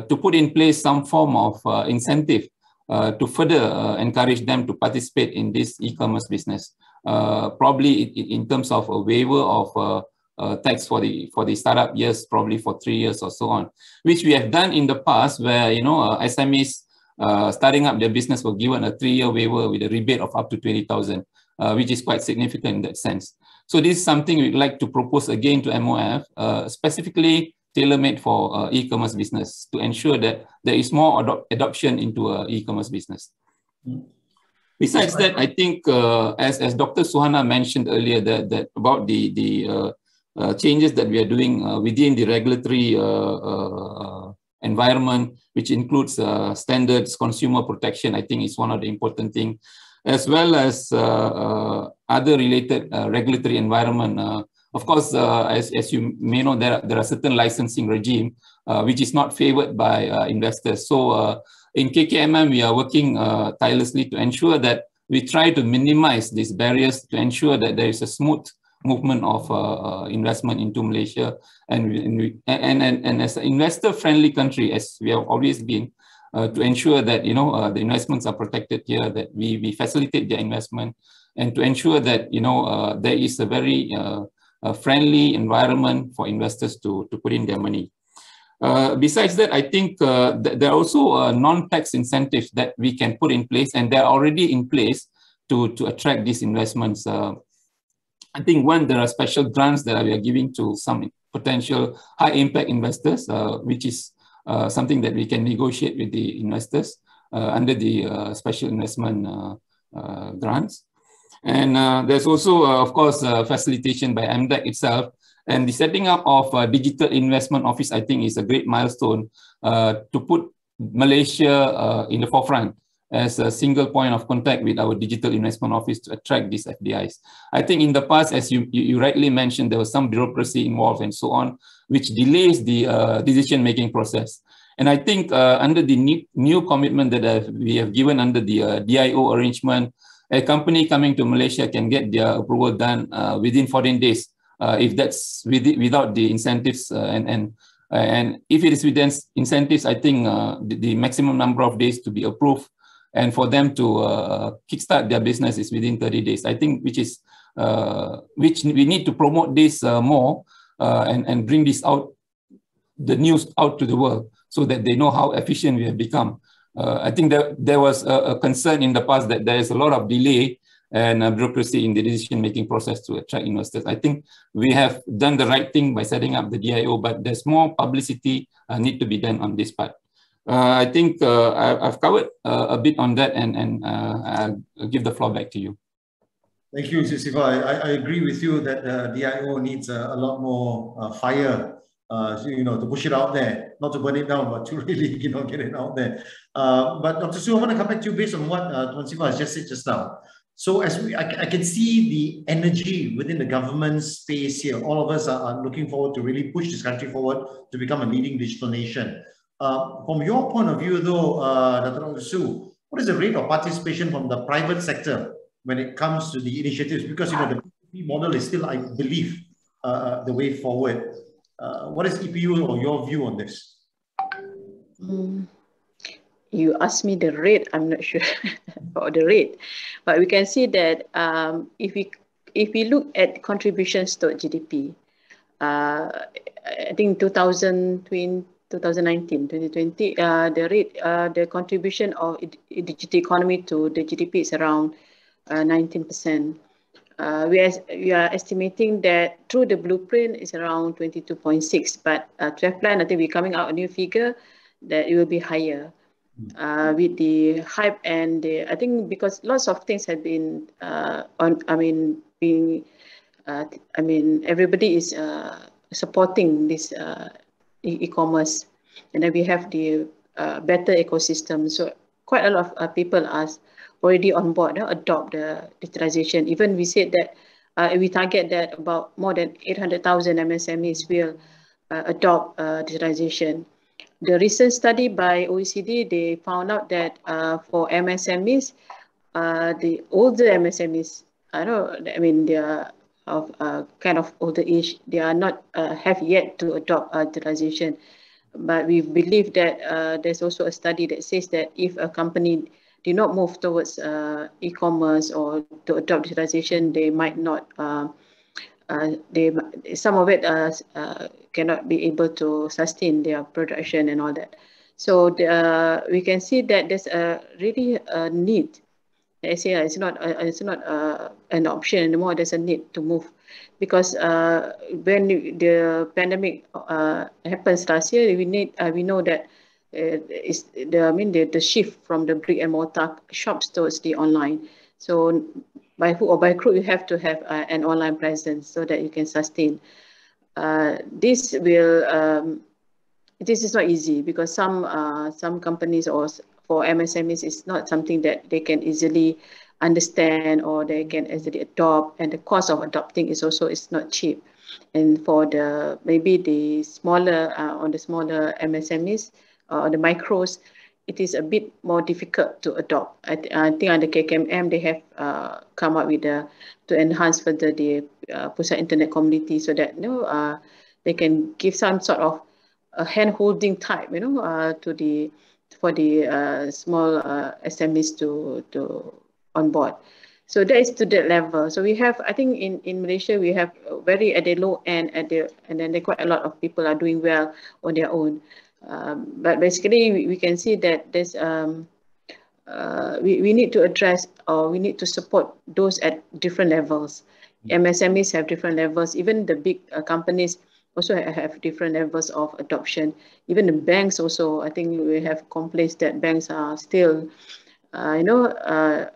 Speaker 3: to put in place some form of incentive uh, to further uh, encourage them to participate in this e-commerce business. Uh, probably in, in, terms of a waiver of uh, tax for the for the startup years, probably for three years or so on, which we have done in the past, where you know uh, SMEs uh, starting up their business were given a three-year waiver with a rebate of up to twenty thousand, uh, which is quite significant in that sense. So this is something we'd like to propose again to MOF, uh, specifically tailor-made for uh, e-commerce business to ensure that there is more adop adoption into a e-commerce business. Besides that, I think as, as Dr. Suhana mentioned earlier that, that about the, the uh, Uh, changes that we are doing uh, within the regulatory uh, uh environment, which includes uh, standards, consumer protection, I think is one of the important things, as well as other related regulatory environment. of course, as, as you may know, there, there are certain licensing regime which is not favored by investors. So in KKMM, we are working tirelessly to ensure that we try to minimize these barriers to ensure that there is a smooth movement of uh, uh, investment into Malaysia. And, and, and, and, as an investor-friendly country, as we have always been, uh, to ensure that you know uh, the investments are protected here, that we, we facilitate their investment, and to ensure that you know uh, there is a very uh, friendly environment for investors to, to put in their money. besides that, I think th there are also non-tax incentives that we can put in place, and they're already in place to, to attract these investments. I think one, there are special grants that we are giving to some potential high impact investors, uh, which is uh, something that we can negotiate with the investors uh, under the uh, special investment uh, uh, grants. And there's also, of course, facilitation by MDEC itself. And the setting up of a digital investment office, I think, is a great milestone to put Malaysia in the forefront as a single point of contact with our digital investment office to attract these FDIs. I think in the past, as you, you rightly mentioned, there was some bureaucracy involved and so on, which delays the uh, decision-making process. And I think uh, under the new, new commitment that uh, we have given under the uh, DIO arrangement, a company coming to Malaysia can get their approval done uh, within 14 days uh, if that's with it, without the incentives uh, and and and if it is with incentives, I think the, the, maximum number of days to be approved and for them to uh, kickstart their business is within 30 days. I think which is uh, which we need to promote this uh, more uh, and, and bring this out, the news out to the world so that they know how efficient we have become. Uh, I think that there was a, a, concern in the past that there is a lot of delay and uh, bureaucracy in the decision-making process to attract investors. I think we have done the right thing by setting up the DIO, but there's more publicity need to be done on this part. Uh, I think uh, I, have covered uh, a bit on that and, and I'll give the floor back to you.
Speaker 2: Thank you, Siva. I, I agree with you that uh, DIO needs a, a lot more fire, uh, you know, to push it out there, not to burn it down, but to really, you know, get it out there. Uh, but Dr. Su, I want to come back to you based on what uh, has just said just now. So as we, I, I, can see the energy within the government space here. All of us are, are, looking forward to really push this country forward to become a leading digital nation. Uh, from your point of view, though, uh, Dr. Su, what is the rate of participation from the private sector when it comes to the initiatives? Because you know the PPP model is still, I believe, uh, uh, the way forward. Uh, what is EPU or your view on this?
Speaker 4: Mm you ask me the rate, I'm not sure about the rate, but we can see that um, if we if we look at contributions to GDP, uh, I think 2020, 2019, 2020, uh, the rate, uh, the contribution of digital economy to the GDP is around 19%. Uh, uh, we, are, we are estimating that through the blueprint is around 22.6, but uh, 12 plan, I think we're coming out a new figure that it will be higher uh, with the hype and the, I think because lots of things have been uh, on, I mean, being, uh, I mean, everybody is uh, supporting this uh, e-commerce and then we have the uh, better ecosystem. So quite a lot of people are already on board, uh, adopt the digitalization. Even we said that we target that about more than 800,000 MSMEs will adopt digitalization the recent study by OECD, they found out that uh, for MSMEs, uh, the older MSMEs, I don't, I mean, they are of uh, kind of older age, they are not uh, have yet to adopt digitalization. But we believe that uh, there's also a study that says that if a company did not move towards uh, e-commerce or to adopt digitalization, they might not uh, uh, they some of it cannot be able to sustain their production and all that. So the, we can see that there's a really a need. I say uh, it's not uh, it's not an option anymore. There's a need to move because when the pandemic happens last year, we need we know that is the I mean the, the shift from the brick and mortar shops towards the online. So by hook or by crook, you have to have uh, an online presence so that you can sustain. Uh, this will, um, this is not easy because some uh, some companies or for MSMEs, it's not something that they can easily understand or they can easily adopt and the cost of adopting is also is not cheap. And for the, maybe the smaller, uh, on the smaller MSMEs uh, or the micros, it is a bit more difficult to adopt. I, th I think under KKMM, they have uh, come up with the, to enhance further the uh, Pusat Internet community so that, you know, uh, they can give some sort of a hand-holding type, you know, uh, to the, for the uh, small uh, SMEs to, to on board. So that is to that level. So we have, I think in, in Malaysia, we have very at the low end, at the, and then quite a lot of people are doing well on their own. Um, but basically, we, we, can see that there's um, uh, we, we need to address or we need to support those at different levels. MSMEs have different levels. Even the big uh, companies also have different levels of adoption. Even the banks also, I think we have complaints that banks are still, uh, you know, uh,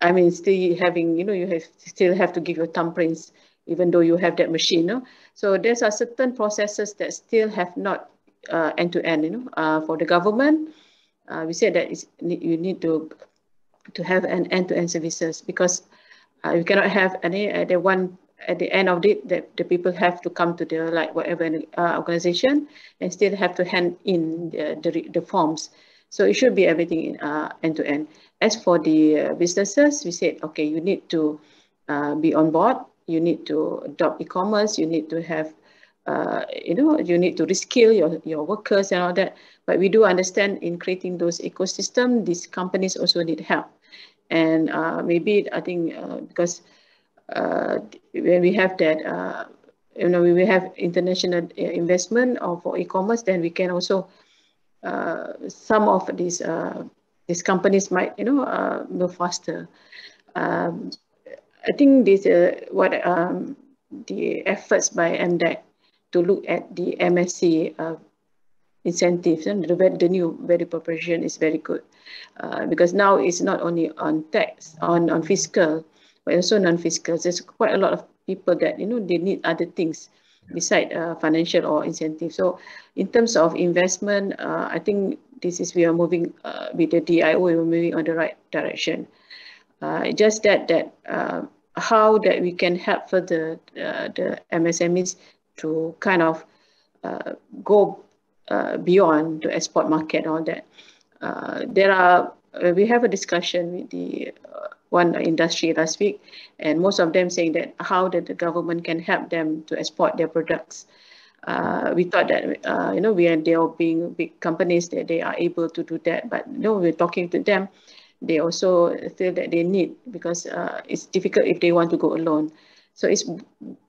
Speaker 4: I mean, still having, you know, you have still have to give your thumbprints even though you have that machine. No? So there's a certain processes that still have not uh, end to end. You know, uh, for the government, uh, we said that you need to to have an end to end services because uh, you cannot have any at the one at the end of it that the people have to come to the like whatever uh, organization and still have to hand in the, the, the forms. So it should be everything in uh, end to end. As for the uh, businesses, we said, okay, you need to uh, be on board you need to adopt e-commerce, you need to have, uh, you know, you need to reskill your, your workers and all that. But we do understand in creating those ecosystem, these companies also need help. And uh, maybe I think because when we have that, uh, you know, we have international uh, investment or for e-commerce, then we can also, uh, some of these these companies might, you know, move faster. Um, I think this uh, what um, the efforts by MDEC to look at the MSC uh, incentives and the, the new value proposition is very good uh, because now it's not only on tax on on fiscal but also non-fiscal. There's quite a lot of people that you know they need other things beside uh, financial or incentive. So in terms of investment, uh, I think this is we are moving uh, with the DIO. We're moving on the right direction. Uh, just that that uh, how that we can help further uh, the MSMEs to kind of uh, go uh, beyond the export market all that. Uh, there are we have a discussion with the one industry last week, and most of them saying that how the government can help them to export their products. Uh, we thought that uh, you know we are they are being big companies that they are able to do that, but you know we're talking to them they also feel that they need because uh, it's difficult if they want to go alone. So it's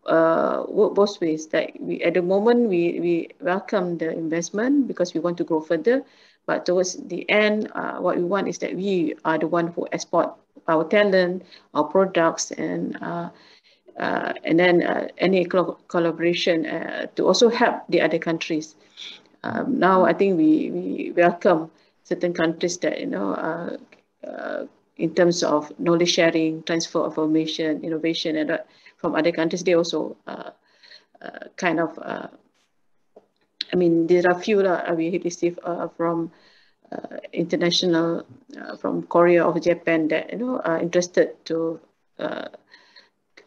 Speaker 4: uh, work both ways. That we at the moment we we welcome the investment because we want to grow further, but towards the end, uh, what we want is that we are the one who export our talent, our products, and uh, uh, and then uh, any collaboration to also help the other countries. Um, now I think we we welcome certain countries that you know in terms of knowledge sharing, transfer of information, innovation, and from other countries, they also uh, uh kind of, uh, I mean, there are few that we receive from Uh, international, uh, from Korea or Japan that, you know, are interested to uh,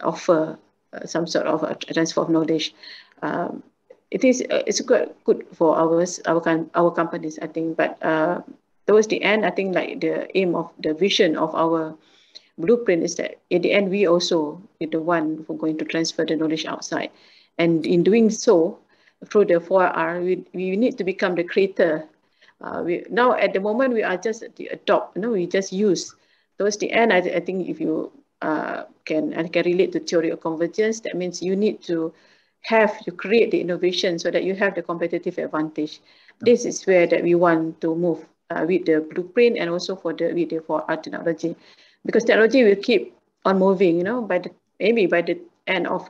Speaker 4: offer some sort of a transfer of knowledge. Um, it is it's good good for ours our our companies I think but uh, towards the end, I think like the aim of the vision of our blueprint is that at the end, we also be the one who are going to transfer the knowledge outside. And in doing so, through the 4IR, we, we need to become the creator. Uh, we, now, at the moment, we are just the adopt, you know, we just use. Towards the end, I, I think if you uh, can, I can relate to theory of convergence, that means you need to have to create the innovation so that you have the competitive advantage. This is where that we want to move uh, with the blueprint and also for the with the for art technology because technology will keep on moving you know by the maybe by the end of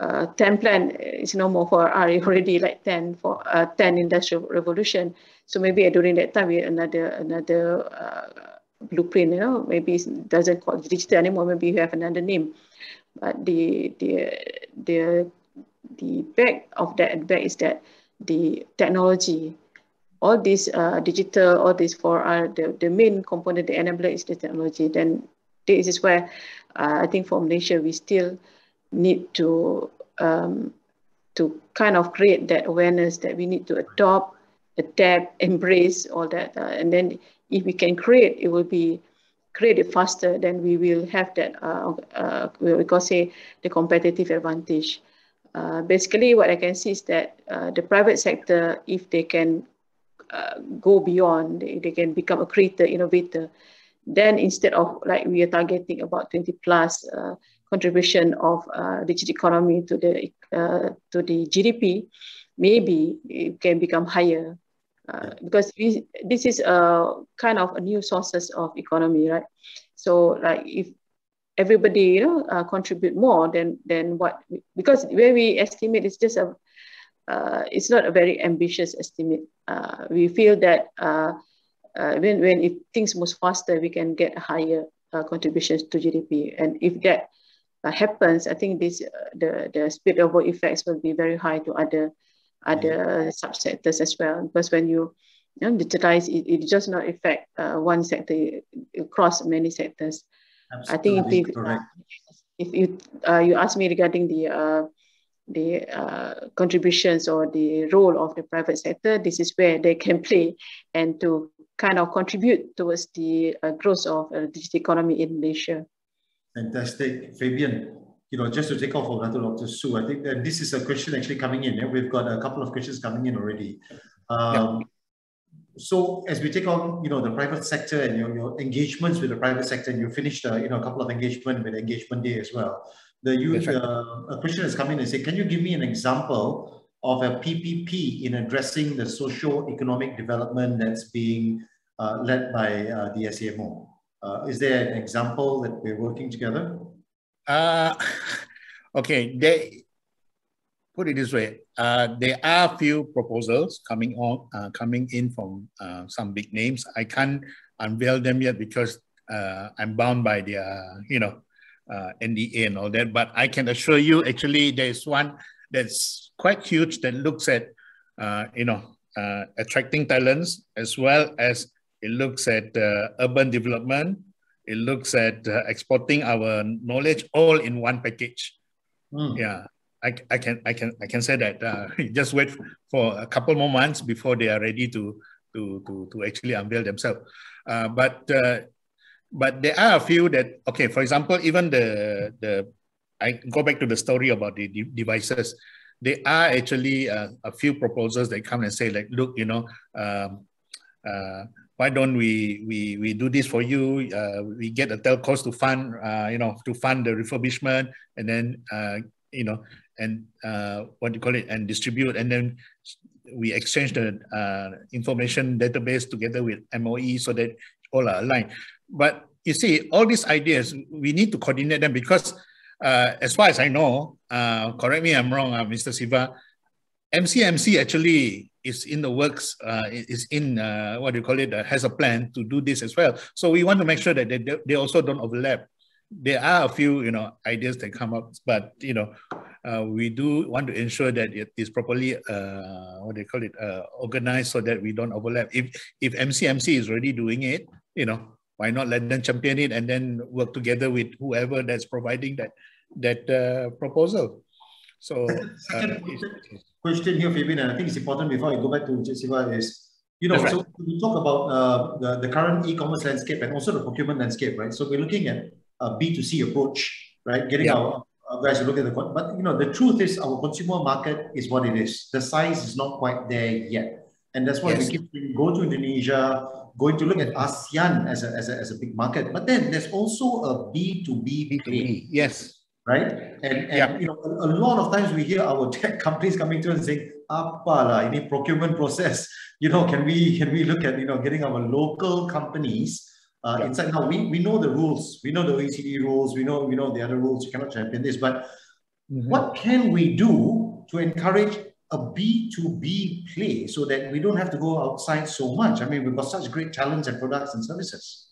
Speaker 4: uh, 10 plan is no more for R already like 10 for uh, 10 industrial revolution so maybe during that time we another another uh, blueprint you know maybe it doesn't call digital anymore maybe you have another name but the the the the back of that back is that the technology all these uh, digital, all these four are the, the main component, the enabler is the technology. Then this is where uh, I think for Malaysia, we still need to um, to kind of create that awareness that we need to adopt, adapt, embrace all that. Uh, and then if we can create, it will be created faster, then we will have that, uh, uh, we call say, the competitive advantage. Uh, basically, what I can see is that uh, the private sector, if they can uh, go beyond, they, they can become a creator, innovator. Then instead of like we are targeting about 20 plus contribution of uh, digital economy to the uh, to the GDP, maybe it can become higher uh, because we, this is a kind of a new sources of economy, right? So like if everybody you know uh, contribute more than than what because where we estimate is just a uh, it's not a very ambitious estimate. Uh, we feel that uh, uh when, when if things move faster, we can get higher uh, contributions to GDP. And if that happens, I think this the, the spillover effects will be very high to other other subsectors as well. Because when you, you know, digitize, it, it does not affect one sector across many sectors. Absolutely I think if, if, if you you ask me regarding the the uh, contributions or the role of the private sector, this is where they can play and to kind of contribute towards the uh, growth of the uh, digital economy in Malaysia.
Speaker 2: Fantastic. Fabian, you know, just to take off of Dr. Su, I think that this is a question actually coming in. Yeah? We've got a couple of questions coming in already. Um, yeah. So as we take on, you know, the private sector and your, your engagements with the private sector, and you finished, uh, you know, a couple of engagement with Engagement Day as well. The you, right. uh, a question has come in and say, can you give me an example of a PPP in addressing the socio-economic development that's being uh, led by uh, the SCMO? Uh, is there an example that we're working together?
Speaker 5: Uh, okay, they put it this way. Uh, there are a few proposals coming on, uh, coming in from uh, some big names. I can't unveil them yet because uh, I'm bound by their, you know, uh, NDA and all that. But I can assure you, actually, there is one that's quite huge that looks at, uh, you know, uh, attracting talents as well as it looks at uh, urban development. It looks at uh, exporting our knowledge all in one package. Mm. Yeah, I, I can I can I can say that. Uh, just wait for a couple more months before they are ready to to to to actually unveil themselves. Uh, but uh, but there are a few that okay. For example, even the the I go back to the story about the de devices. There are actually uh, a few proposals that come and say like, look, you know, um, uh, why don't we we we do this for you? Uh, we get the telcos to fund, uh, you know, to fund the refurbishment, and then uh, you know, and uh, what do you call it, and distribute, and then we exchange the uh, information database together with MOE so that all are aligned. But you see, all these ideas we need to coordinate them because uh, as far as I know, uh, correct me I'm wrong, uh, Mr. Siva, MCMC actually is in the works, uh, is in, uh, what do you call it, uh, has a plan to do this as well. So we want to make sure that they, they also don't overlap. There are a few, you know, ideas that come up, but, you know, uh, we do want to ensure that it is properly, uh, what do you call it, uh, organized so that we don't overlap. If, if MCMC is already doing it, you know, why not let them champion it and then work together with whoever that's providing that that proposal. So, uh,
Speaker 2: question here, Fabian, and I think it's important before I go back to Siva is, you know, right. so we talk about uh, the, the current e-commerce landscape and also the procurement landscape, right? So we're looking at a B2C approach, right? Getting yeah. our, our guys to look at the, but you know, the truth is our consumer market is what it is. The size is not quite there yet. And that's why yes. we keep go to Indonesia, going to look at ASEAN as a, as a, as a big market. But then there's also a B2B
Speaker 5: play. Yes
Speaker 2: right? And, and yeah. you know, a, a, lot of times we hear our tech companies coming to us and saying, "Apa ini procurement process? You know, can we can we look at you know getting our local companies uh, yeah. inside? Now we we know the rules, we know the OECD rules, we know we know the other rules. You cannot champion this, but mm-hmm. what can we do to encourage a B2B play so that we don't have to go outside so much? I mean, we've got such great talents and products and services.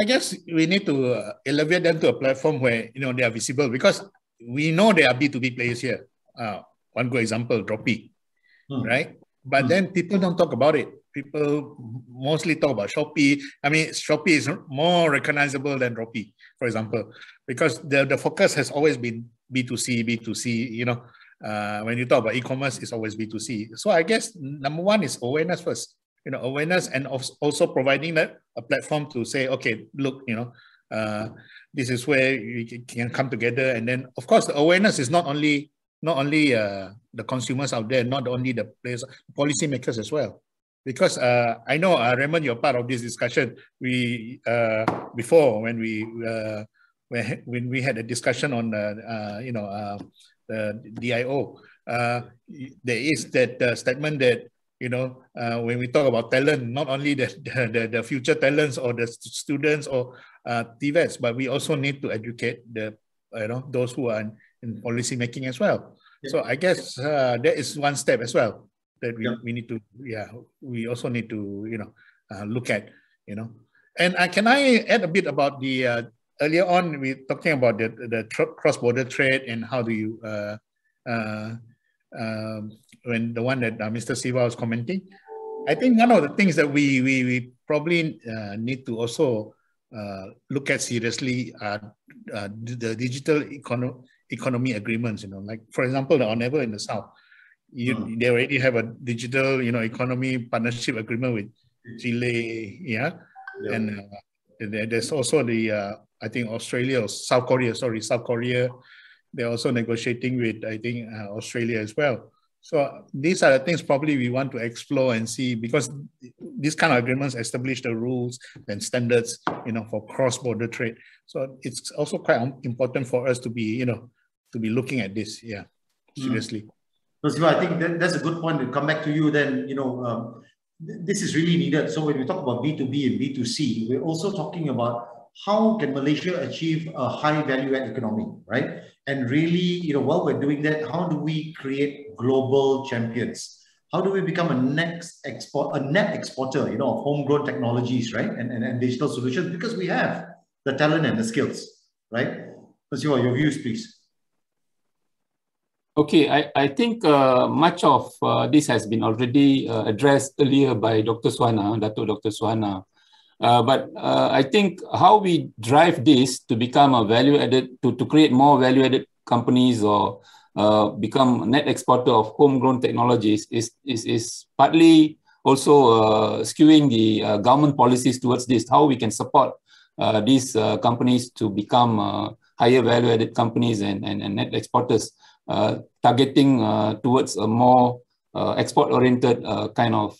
Speaker 5: I guess we need to uh, elevate them to a platform where you know they are visible because we know there are B2B players here. Uh, one good example, Dropee, hmm. right? But hmm. then people don't talk about it. People mostly talk about Shopee. I mean, Shopee is more recognizable than Dropee, for example, because the, the focus has always been B2C, B2C, you know. Uh, when you talk about e-commerce, it's always B2C. So I guess number one is awareness first you know awareness and also providing that a platform to say okay look you know uh, this is where you can come together. And then of course the awareness is not only not only uh, the consumers out there not only the players policymakers as well. Because uh, I know uh, Raymond you're part of this discussion. We uh, before when we uh, when, we had a discussion on uh, uh, you know uh, the DIO uh, there is that uh, statement that you know, uh, when we talk about talent, not only the, the, the future talents or the students or uh, TVETs, but we also need to educate the, you know, those who are in, in policy making as well. Yeah. So I guess uh, that is one step as well that we, yeah. we need to, yeah, we also need to, you know, uh, look at, you know. And uh, can I add a bit about the, uh, earlier on, we talking about the, the cross-border trade and how do you, uh, uh, um, when the one that uh, Mr. Siva was commenting. I think one of the things that we we, we probably uh, need to also uh, look at seriously are uh, the digital econo- economy agreements. You know, like for example, the Enable in the South, you, mm. they already have a digital you know economy partnership agreement with Chile. Yeah, yeah. and uh, there's also the uh, I think Australia or South Korea, sorry, South Korea, they're also negotiating with, I think, uh, Australia as well. So these are the things probably we want to explore and see because these kind of agreements establish the rules and standards, you know, for cross-border trade. So it's also quite important for us to be, you know, to be looking at this. Yeah, hmm. seriously.
Speaker 2: Mm. I think that, that's a good point. To come back to you, then you know, um, this is really needed. So when we talk about B two B and B two C, we're also talking about how can Malaysia achieve a high value add economy, right? And really, you know, while we're doing that, how do we create global champions? How do we become a next export, a net exporter, you know, of homegrown technologies, right? And, and, and digital solutions because we have the talent and the skills, right? What's your, your views, please?
Speaker 3: Okay, I, I think uh, much of uh, this has been already uh, addressed earlier by Dr. Suhana, Dato Dr. Suhana. Uh, but uh, I think how we drive this to become a value added, to, to create more value added companies or uh, become net exporter of homegrown technologies is, is, is partly also uh, skewing the uh, government policies towards this, how we can support these companies to become higher value added companies and, and, and net exporters, targeting towards a more export oriented kind of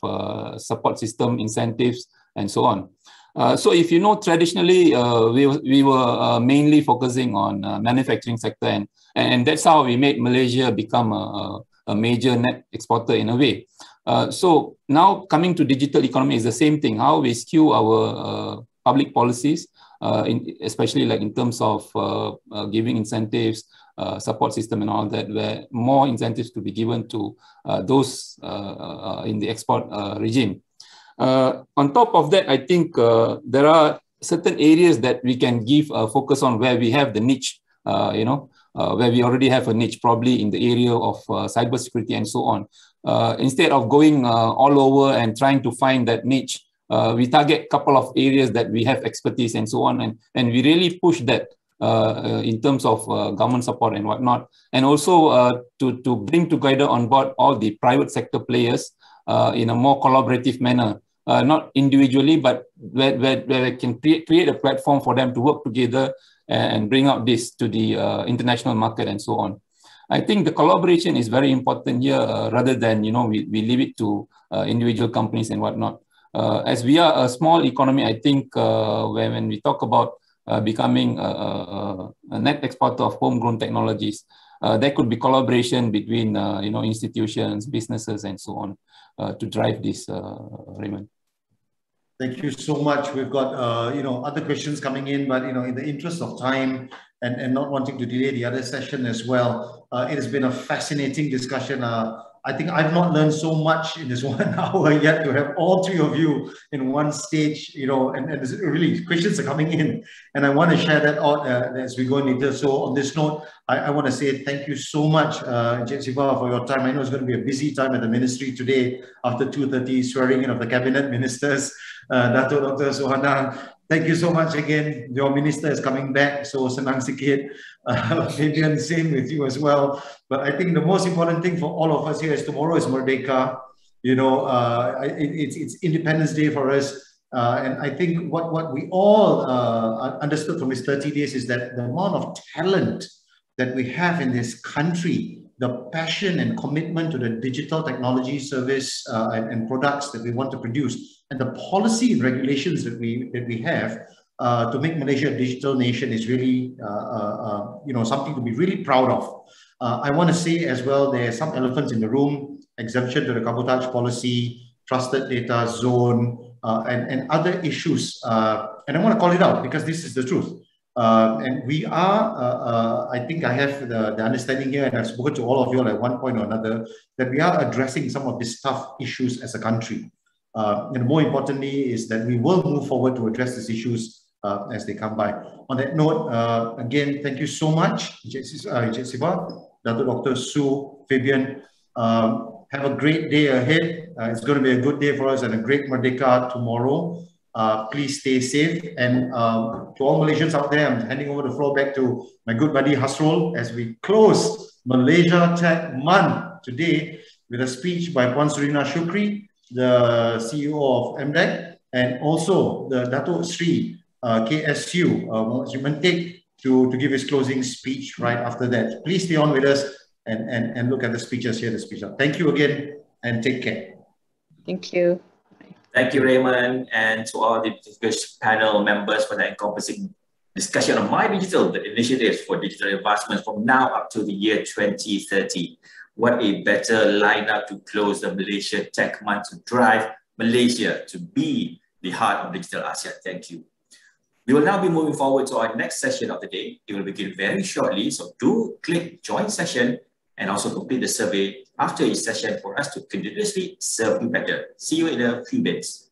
Speaker 3: support system, incentives, and so on. Uh, so if you know, traditionally, uh, we, we were uh, mainly focusing on uh, manufacturing sector and, and that's how we made Malaysia become a, a major net exporter in a way. Uh, so now coming to digital economy is the same thing, how we skew our public policies, in, especially like in terms of giving incentives, support system and all that, where more incentives to be given to those in the export regime. Uh, on top of that, I think uh, there are certain areas that we can give a focus on where we have the niche, uh, you know, uh, where we already have a niche, probably in the area of uh, cybersecurity and so on. Uh, instead of going all over and trying to find that niche, we target a couple of areas that we have expertise and so on, and, and we really push that in terms of government support and whatnot, and also to, to bring together on board all the private sector players in a more collaborative manner uh, not individually, but where, where, where I can create, create a platform for them to work together and bring out this to the uh, international market and so on. I think the collaboration is very important here uh, rather than, you know, we, we leave it to uh, individual companies and whatnot. Uh, as we are a small economy, I think uh, when, when we talk about becoming a, a, a, net exporter of homegrown technologies, there could be collaboration between, you know, institutions, businesses, and so on to drive this, Raymond.
Speaker 2: Thank you so much. We've got uh, you know other questions coming in, but you know in the interest of time and, and not wanting to delay the other session as well, uh, it has been a fascinating discussion. Uh, I think I've not learned so much in this one hour yet to have all three of you in one stage, you know, and, and really questions are coming in. And I want to share that out uh, as we go later. So on this note, I, I want to say thank you so much, uh, Siva, for your time. I know it's going to be a busy time at the ministry today after 2.30 swearing in of the cabinet ministers. Uh, Dato Dr. Suhana, thank you so much again. Your minister is coming back, so senang sikit. Uh, Fabian, same with you as well. But I think the most important thing for all of us here is tomorrow is Merdeka. You know, uh, it, it's, it's Independence Day for us. Uh, and I think what, what we all uh, understood from these 30 days is that the amount of talent that we have in this country, the passion and commitment to the digital technology service uh, and, and, products that we want to produce, and the policy and regulations that we, that we have uh, to make Malaysia a digital nation is really, uh, uh, uh, you know, something to be really proud of. Uh, I want to say as well, there are some elephants in the room, exemption to the cabotage policy, trusted data zone, and, and other issues. And I want to call it out because this is the truth. Uh, and we are, uh, uh, I think I have the, the understanding here, and I've spoken to all of you at one point or another, that we are addressing some of these tough issues as a country. and more importantly is that we will move forward to address these issues as they come by. On that note, again, thank you so much, Jessica, Dr. Dr. Sue, Fabian. Um, have a great day ahead. Uh, it's going to be a good day for us and a great Merdeka tomorrow. Uh, please stay safe. And um, to all Malaysians out there, I'm handing over the floor back to my good buddy Hasrul as we close Malaysia Tech Month today with a speech by Puan Surina Shukri, the CEO of MDEC, and also the Dato Sri uh, KSU, uh, to, to give his closing speech right after that. Please stay on with us and, and, and look at the speeches here, the speech. Thank you again and take care.
Speaker 4: Thank you.
Speaker 1: Thank you, Raymond, and to all the panel members for the encompassing discussion on My Digital, the initiatives for digital advancement from now up to the year 2030. What a better lineup to close the Malaysia Tech Month to drive Malaysia to be the heart of digital ASEAN. Thank you. We will now be moving forward to our next session of the day. It will begin very shortly, so do click join session and also complete the survey after each session for us to continuously serve you better. See you in a few minutes.